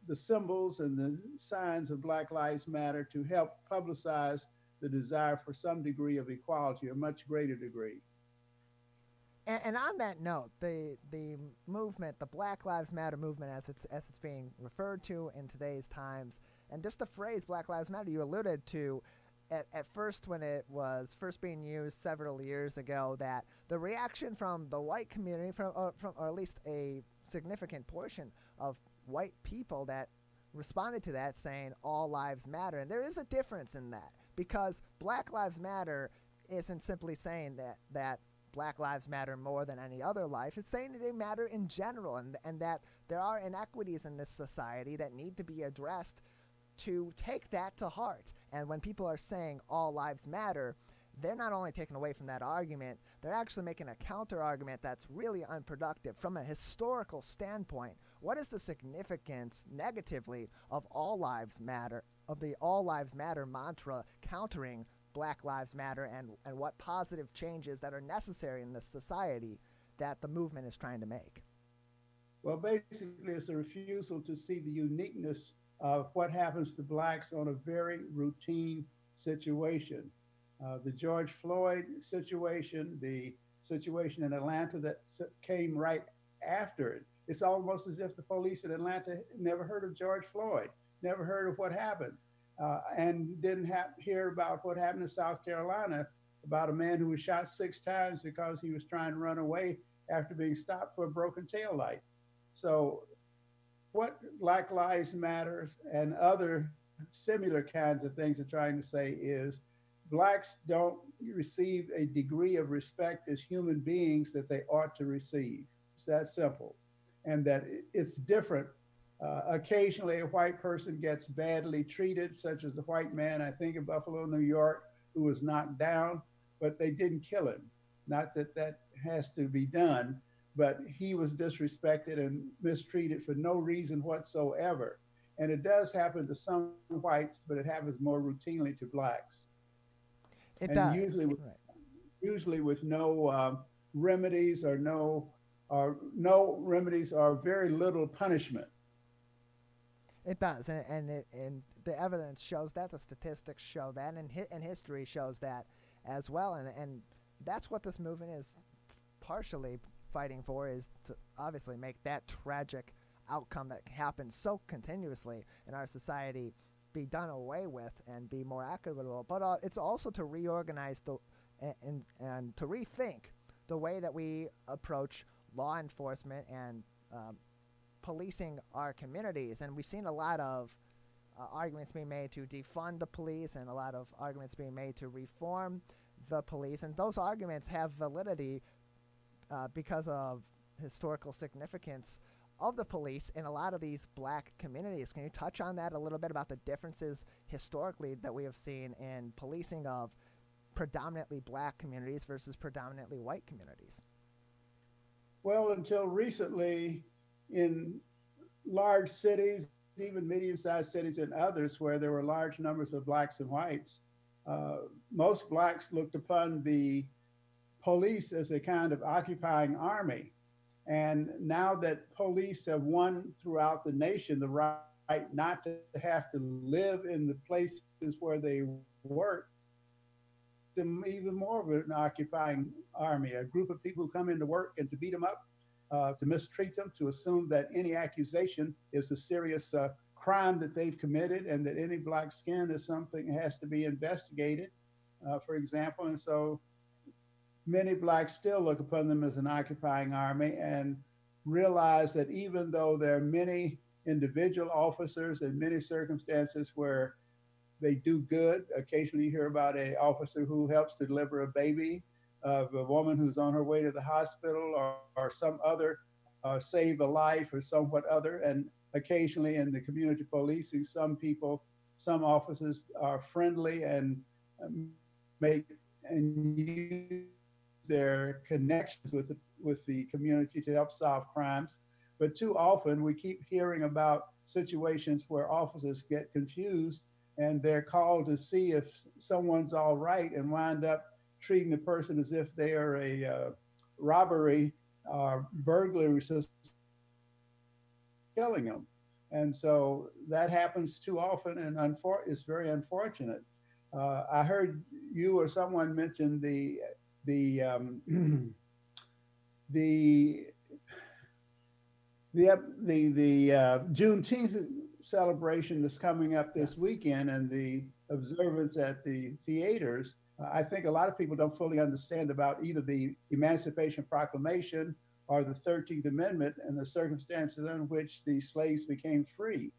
the symbols and the signs of Black Lives Matter to help publicize the desire for some degree of equality, a much greater degree. And, and, on that note, the the movement, the Black Lives Matter movement, as it's as it's being referred to in today's times, and just the phrase Black Lives Matter, you alluded to, at, at first when it was first being used several years ago that the reaction from the white community from uh, from or at least a significant portion of white people that responded to that saying all lives matter. And there is a difference in that because black lives matter isn't simply saying that that black lives matter more than any other life it's saying that they matter in general and and that there are inequities in this society that need to be addressed to take that to heart. And when people are saying all lives matter, they're not only taken away from that argument, they're actually making a counter argument that's really unproductive. From a historical standpoint, what is the significance negatively of all lives matter, of the all lives matter mantra countering Black Lives Matter, and, and what positive changes that are necessary in this society that the movement is trying to make? Well, basically, it's a refusal to see the uniqueness of what happens to blacks on a very routine situation. Uh, the George Floyd situation, the situation in Atlanta that came right after it. It's almost as if the police in Atlanta never heard of George Floyd, never heard of what happened, uh, and didn't hear about what happened in South Carolina about a man who was shot six times because he was trying to run away after being stopped for a broken tail light. So what Black Lives Matters and other similar kinds of things are trying to say is blacks don't receive a degree of respect as human beings that they ought to receive. It's that simple. And that it's different. Uh, occasionally, a white person gets badly treated, such as the white man, I think, in Buffalo, New York, who was knocked down, but they didn't kill him. Not that that has to be done, but he was disrespected and mistreated for no reason whatsoever. And it does happen to some whites, but it happens more routinely to blacks. It and does. Usually, with, right. usually with no um, remedies or no or no remedies or very little punishment. It does, and and, it, and the evidence shows that. The statistics show that, and hi- and history shows that as well. And and that's what this movement is partially fighting for is to obviously make that tragic outcome that happens so continuously in our society be done away with and be more equitable. But uh, it's also to reorganize the and, and, and to rethink the way that we approach law enforcement and um, policing our communities. And we've seen a lot of uh, arguments being made to defund the police and a lot of arguments being made to reform the police. And those arguments have validity uh, because of historical significance of the police in a lot of these black communities. Can you touch on that a little bit about the differences historically that we have seen in policing of predominantly black communities versus predominantly white communities? Well, until recently, in large cities, even medium sized cities and others where there were large numbers of blacks and whites, uh, most blacks looked upon the police as a kind of occupying army. And now that police have won throughout the nation the right not to have to live in the places where they work, them even more of an occupying army, a group of people who come into work and to beat them up, uh, to mistreat them, to assume that any accusation is a serious uh, crime that they've committed and that any black skin is something that has to be investigated, uh, for example. And so many blacks still look upon them as an occupying army and realize that even though there are many individual officers in many circumstances where they do good, occasionally you hear about a officer who helps to deliver a baby, of a woman who's on her way to the hospital, or, or some other uh, save a life or somewhat other. And occasionally in the community policing, some people, some officers are friendly and um, make and use their connections with the, with the community to help solve crimes. But too often we keep hearing about situations where officers get confused and they're called to see if someone's all right and wind up treating the person as if they are a uh, robbery or burglary killing them. And so that happens too often and unfor- it's very unfortunate. Uh, I heard you or someone mention the the um, the the the the uh, Juneteenth celebration that's coming up this weekend, and the observance at the theaters, uh, I think a lot of people don't fully understand about either the Emancipation Proclamation or the 13th Amendment and the circumstances in which the slaves became free.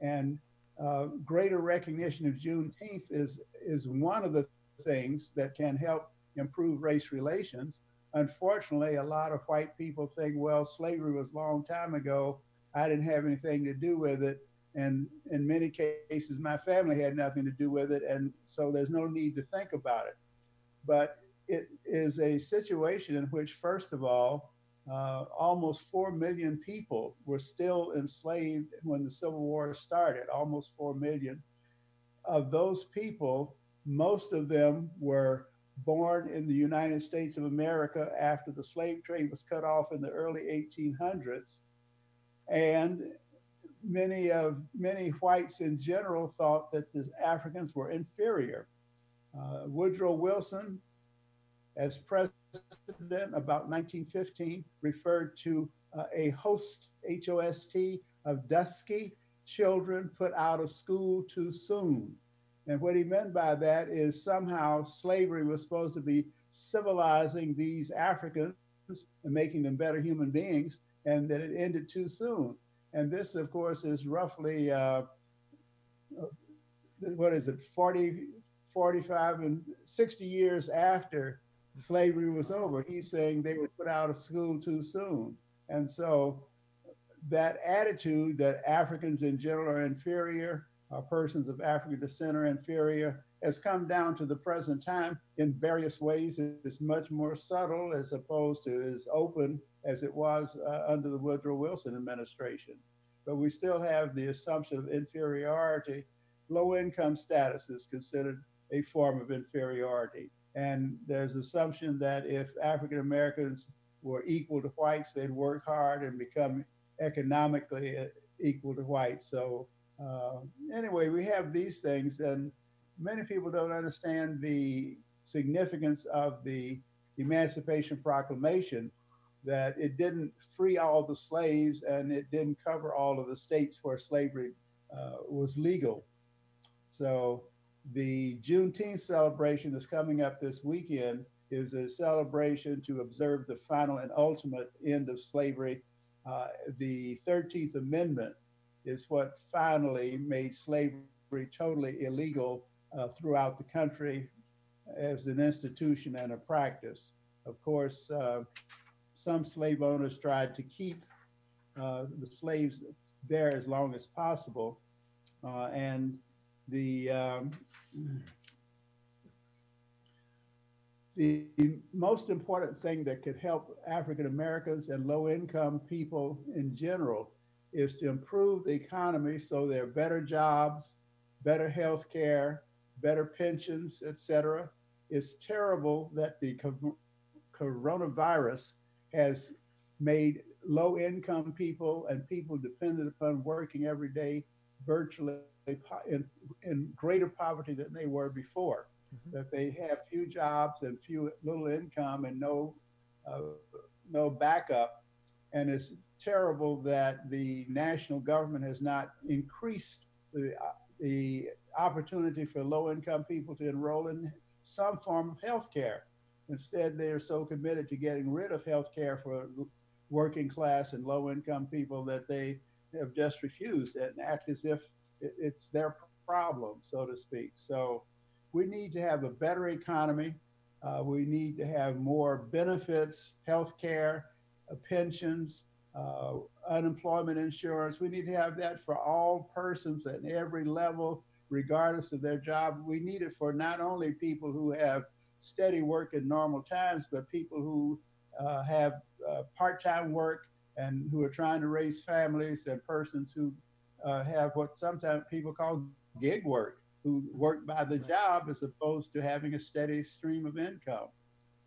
And uh, greater recognition of Juneteenth is, is one of the things that can help improve race relations. Unfortunately, a lot of white people think, well, slavery was a long time ago. I didn't have anything to do with it. And in many cases, my family had nothing to do with it. And so there's no need to think about it. But it is a situation in which, first of all, uh, almost 4 million people were still enslaved when the Civil War started, almost 4 million. Of those people, most of them were born in the United States of America after the slave trade was cut off in the early 1800s. And many of many whites in general thought that the Africans were inferior. Uh, Woodrow Wilson, as president about 1915, referred to uh, a host, H O S T, of dusky children put out of school too soon. And what he meant by that is somehow slavery was supposed to be civilizing these Africans and making them better human beings, and that it ended too soon. And this, of course, is roughly, uh, uh what is it, 40, 45 and 60 years after slavery was over. He's saying they were put out of school too soon. And so that attitude that Africans in general are inferior, uh, persons of African descent are inferior, has come down to the present time in various ways. It's much more subtle as opposed to as open as it was uh, under the Woodrow Wilson administration. But we still have the assumption of inferiority. Low income status is considered a form of inferiority. And there's assumption that if African Americans were equal to whites, they'd work hard and become economically uh, equal to whites. So uh, anyway, we have these things, and many people don't understand the significance of the Emancipation Proclamation. That it didn't free all the slaves and it didn't cover all of the states where slavery uh, was legal. So the Juneteenth celebration that's coming up this weekend is a celebration to observe the final and ultimate end of slavery. Uh, the 13th Amendment is what finally made slavery totally illegal uh, throughout the country as an institution and a practice. Of course, uh, some slave owners tried to keep uh, the slaves there as long as possible. Uh, and the um, the most important thing that could help African Americans and low income people in general is to improve the economy so there are better jobs, better health care, better pensions, etc. It's terrible that the coronavirus has made low income people and people dependent upon working every day virtually in, in greater poverty than they were before. Mm-hmm. That they have few jobs and few little income and no uh, no backup, and it's terrible that the national government has not increased the uh, the opportunity for low income people to enroll in some form of health care. Instead, they are so committed to getting rid of health care for working class and low income people that they have just refused and act as if it's their problem, so to speak. So we need to have a better economy. Uh, we need to have more benefits, health care, uh, pensions, uh, unemployment insurance. We need to have that for all persons at every level, regardless of their job. We need it for not only people who have steady work in normal times, but people who uh, have uh, part time work and who are trying to raise families and persons who uh, have what sometimes people call gig work, who work by the job as opposed to having a steady stream of income.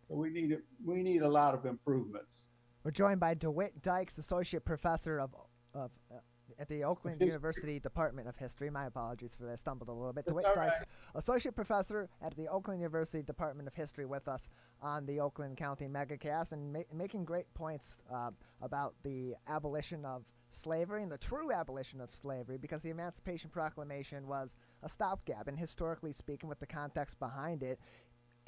So we need we need a lot of improvements. We're joined by DeWitt Dykes, Associate Professor of, of uh, at the Oakland University Department of History. My apologies for that. Stumbled a little bit. DeWitt Dykes, right. associate professor at the Oakland University Department of History, with us on the Oakland County Megacast and ma- making great points uh, about the abolition of slavery and the true abolition of slavery because the Emancipation Proclamation was a stopgap. And historically speaking, with the context behind it,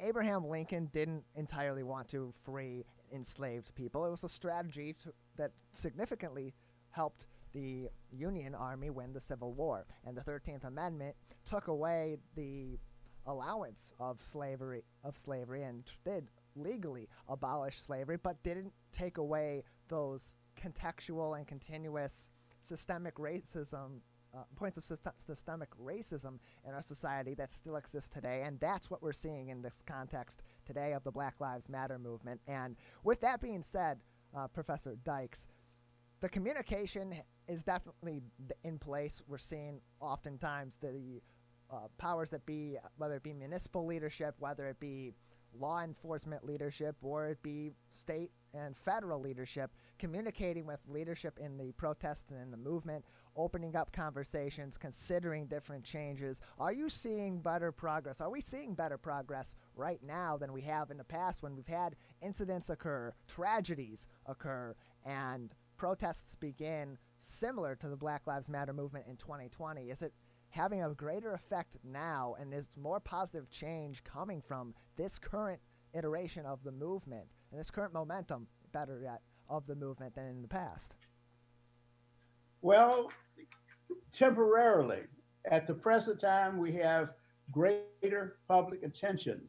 Abraham Lincoln didn't entirely want to free enslaved people. It was a strategy to, that significantly helped the Union Army win the Civil War. And the 13th Amendment took away the allowance of slavery of slavery and did legally abolish slavery, but didn't take away those contextual and continuous systemic racism uh, points of systemic racism in our society that still exists today, and that's what we're seeing in this context today of the Black Lives Matter movement. And with that being said, uh, Professor Dykes, the communication is definitely in place. We're seeing oftentimes the uh, powers that be, whether it be municipal leadership, whether it be law enforcement leadership, or it be state and federal leadership, communicating with leadership in the protests and in the movement, opening up conversations, considering different changes. Are you seeing better progress? Are we seeing better progress right now than we have in the past when we've had incidents occur, tragedies occur, and protests begin similar to the Black Lives Matter movement in 2020? Is it having a greater effect now and is more positive change coming from this current iteration of the movement and this current momentum, better yet, of the movement than in the past? Well, temporarily, at the present time, we have greater public attention.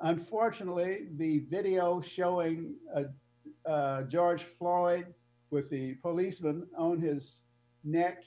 Unfortunately, the video showing uh, uh, George Floyd with the policeman on his neck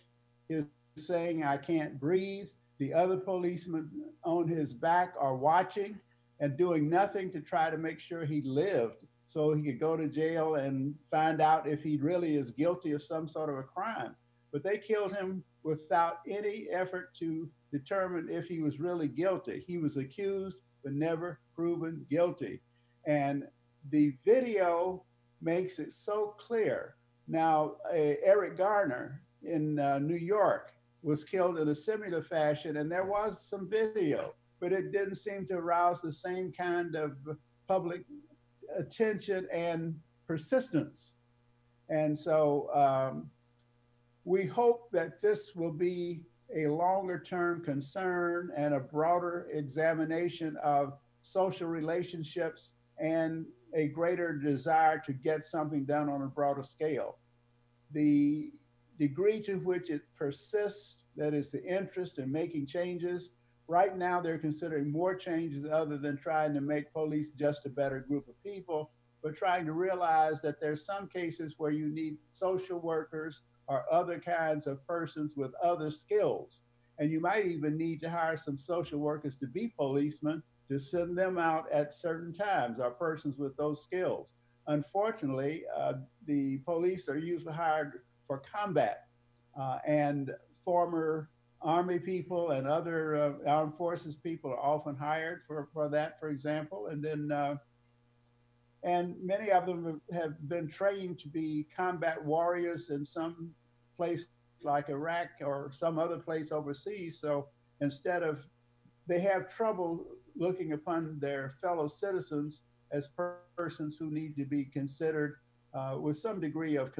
is saying, I can't breathe. The other policemen on his back are watching and doing nothing to try to make sure he lived so he could go to jail and find out if he really is guilty of some sort of a crime. But they killed him without any effort to determine if he was really guilty. He was accused but never proven guilty. And the video makes it so clear. Now, uh, Eric Garner in uh, New York was killed in a similar fashion, and there was some video, but it didn't seem to arouse the same kind of public attention and persistence. And so um, we hope that this will be a longer term concern and a broader examination of social relationships and a greater desire to get something done on a broader scale. The degree to which it persists, that is the interest in making changes, right now they're considering more changes other than trying to make police just a better group of people, but trying to realize that there's some cases where you need social workers or other kinds of persons with other skills. And you might even need to hire some social workers to be policemen to send them out at certain times or persons with those skills. Unfortunately, uh, the police are usually hired for combat uh, and former Army people and other uh, armed forces people are often hired for, for that, for example. And then, uh, and many of them have been trained to be combat warriors in some place like Iraq or some other place overseas. So instead of, they have trouble looking upon their fellow citizens as per- persons who need to be considered uh, with some degree of,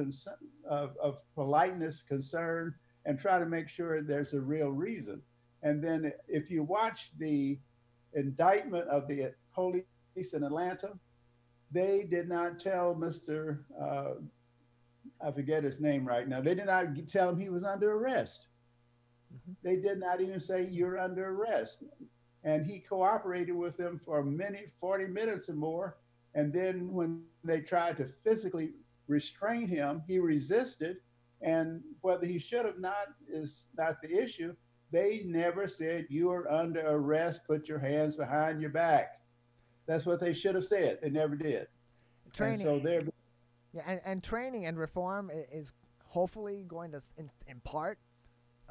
of, of politeness, concern, and try to make sure there's a real reason. And then if you watch the indictment of the police in Atlanta, they did not tell Mr. Uh, I forget his name right now. They did not tell him he was under arrest. Mm-hmm. They did not even say you're under arrest. And he cooperated with them for a minute, 40 minutes or more. And then when they tried to physically restrain him, he resisted. And whether he should have not is not the issue. They never said you are under arrest, put your hands behind your back. That's what they should have said. They never did. Training. And so they're yeah, and, and training and reform is hopefully going to in, impart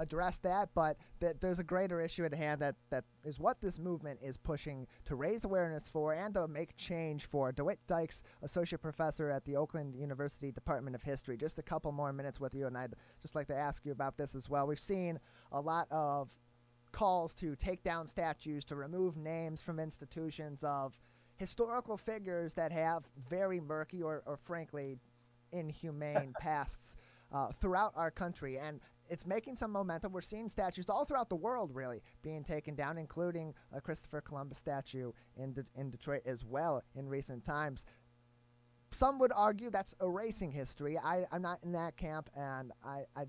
address that, but that there's a greater issue at hand that, that is what this movement is pushing to raise awareness for and to make change for. DeWitt Dykes, Associate Professor at the Oakland University Department of History. Just a couple more minutes with you, and I'd just like to ask you about this as well. We've seen a lot of calls to take down statues, to remove names from institutions of historical figures that have very murky or, or frankly inhumane pasts uh, throughout our country. And it's making some momentum. We're seeing statues all throughout the world, really, being taken down, including a Christopher Columbus statue in, De- in Detroit as well in recent times. Some would argue that's erasing history. I, I'm not in that camp, and I, I,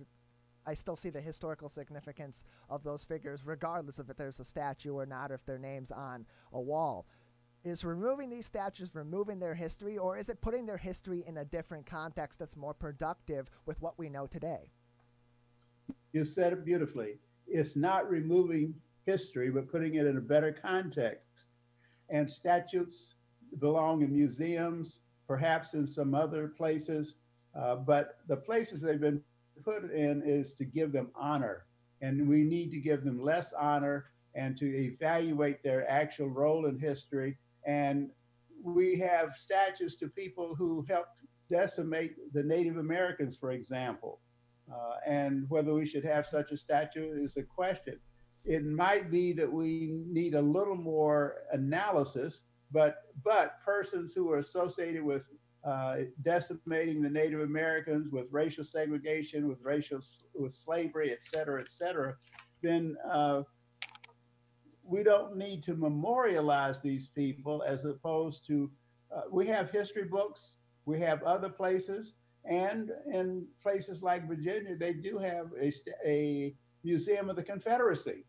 I still see the historical significance of those figures, regardless of if there's a statue or not, or if their name's on a wall. Is removing these statues removing their history, or is it putting their history in a different context that's more productive with what we know today? You said it beautifully. It's not removing history, but putting it in a better context. And statues belong in museums, perhaps in some other places, uh, but the places they've been put in is to give them honor. And we need to give them less honor and to evaluate their actual role in history. And we have statues to people who helped decimate the Native Americans, for example. Uh, and whether we should have such a statue is a question. It might be that we need a little more analysis, but but persons who are associated with uh, decimating the Native Americans, with racial segregation, with racial with slavery, et cetera, et cetera, then uh, we don't need to memorialize these people as opposed to uh, we have history books, we have other places and in places like Virginia, they do have a, a museum of the Confederacy.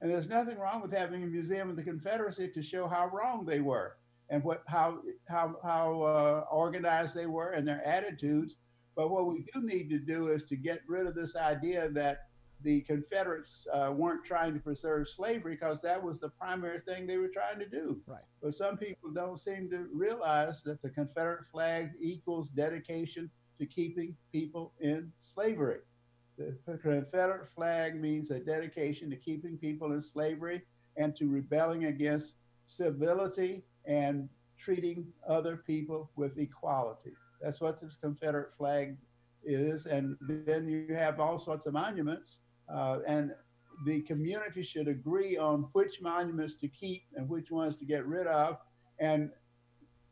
And there's nothing wrong with having a museum of the Confederacy to show how wrong they were and what how how how uh, organized they were and their attitudes. But what we do need to do is to get rid of this idea that the Confederates uh, weren't trying to preserve slavery because that was the primary thing they were trying to do. Right. But some people don't seem to realize that the Confederate flag equals dedication to keeping people in slavery. The Confederate flag means a dedication to keeping people in slavery and to rebelling against civility and treating other people with equality. That's what this Confederate flag is. And then you have all sorts of monuments, uh, and the community should agree on which monuments to keep and which ones to get rid of. And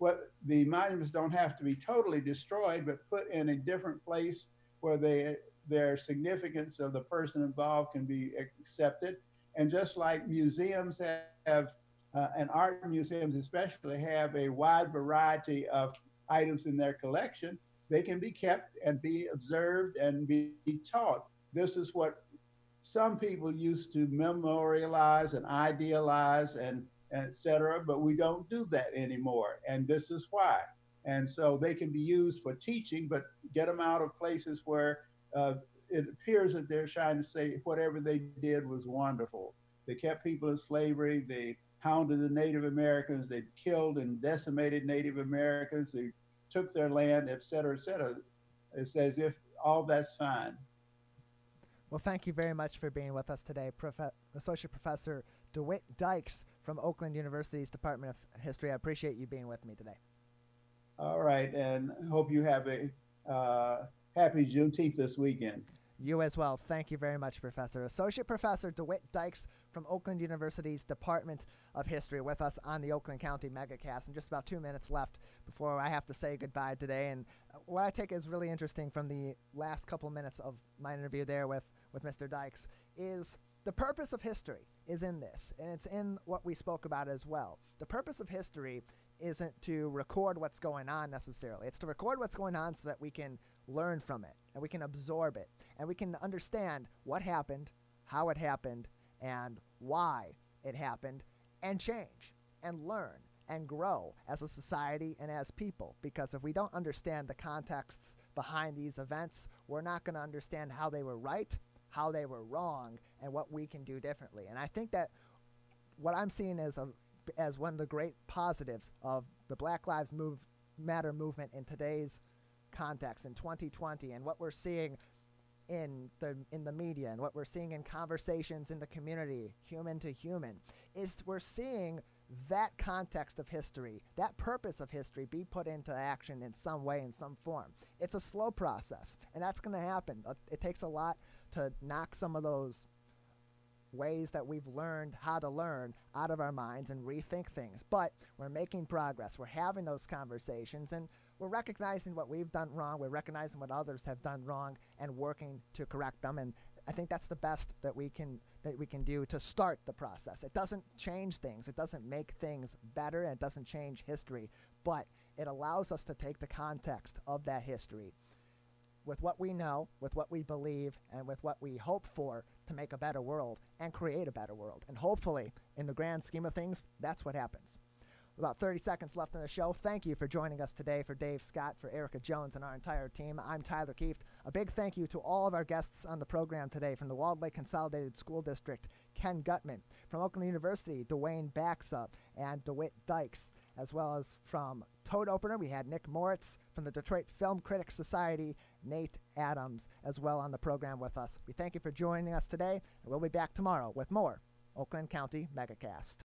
what the monuments don't have to be totally destroyed, but put in a different place where they their significance of the person involved can be accepted. And just like museums have, uh, and art museums especially have a wide variety of items in their collection, they can be kept and be observed and be taught. This is what some people used to memorialize and idealize and et cetera, but we don't do that anymore. And this is why. And so they can be used for teaching, but get them out of places where uh, it appears that they're trying to say whatever they did was wonderful. They kept people in slavery. They hounded the Native Americans. They killed and decimated Native Americans. They took their land, et cetera, et cetera. It's as if all that's fine. Well, thank you very much for being with us today, Prof- Associate Professor DeWitt Dykes from Oakland University's Department of History. I appreciate you being with me today. All right, and hope you have a uh, happy Juneteenth this weekend. You as well. Thank you very much, Professor. Associate Professor DeWitt Dykes from Oakland University's Department of History with us on the Oakland County Megacast. And just about two minutes left before I have to say goodbye today. And what I take is really interesting from the last couple minutes of my interview there with, with Mr. Dykes is the purpose of history is in this, and it's in what we spoke about as well. The purpose of history isn't to record what's going on necessarily. It's to record what's going on so that we can learn from it and we can absorb it and we can understand what happened, how it happened, and why it happened, and change and learn and grow as a society and as people. Because if we don't understand the contexts behind these events, we're not going to understand how they were right how they were wrong and what we can do differently. And I think that what I'm seeing as a as one of the great positives of the Black Lives Move Matter movement in today's context in 2020 and what we're seeing in the in the media and what we're seeing in conversations in the community, human to human, is we're seeing that context of history, that purpose of history be put into action in some way, in some form. It's a slow process, and that's going to happen. It takes a lot to knock some of those ways that we've learned how to learn out of our minds and rethink things. But we're making progress. We're having those conversations and we're recognizing what we've done wrong. We're recognizing what others have done wrong and working to correct them. And I think that's the best that we can that we can do to start the process. It doesn't change things. It doesn't make things better. And it doesn't change history, but it allows us to take the context of that history with what we know, with what we believe, and with what we hope for to make a better world and create a better world. And hopefully, in the grand scheme of things, that's what happens. About 30 seconds left in the show. Thank you for joining us today. For Dave Scott, for Erica Jones, and our entire team, I'm Tyler Keefe. A big thank you to all of our guests on the program today from the Walled Lake Consolidated School District, Ken Gutman, from Oakland University, Dwayne Baxa, and DeWitt Dykes, as well as from Toad Opener, we had Nick Moritz from the Detroit Film Critics Society, Nate Adams, as well on the program with us. We thank you for joining us today, and we'll be back tomorrow with more Oakland County Megacast.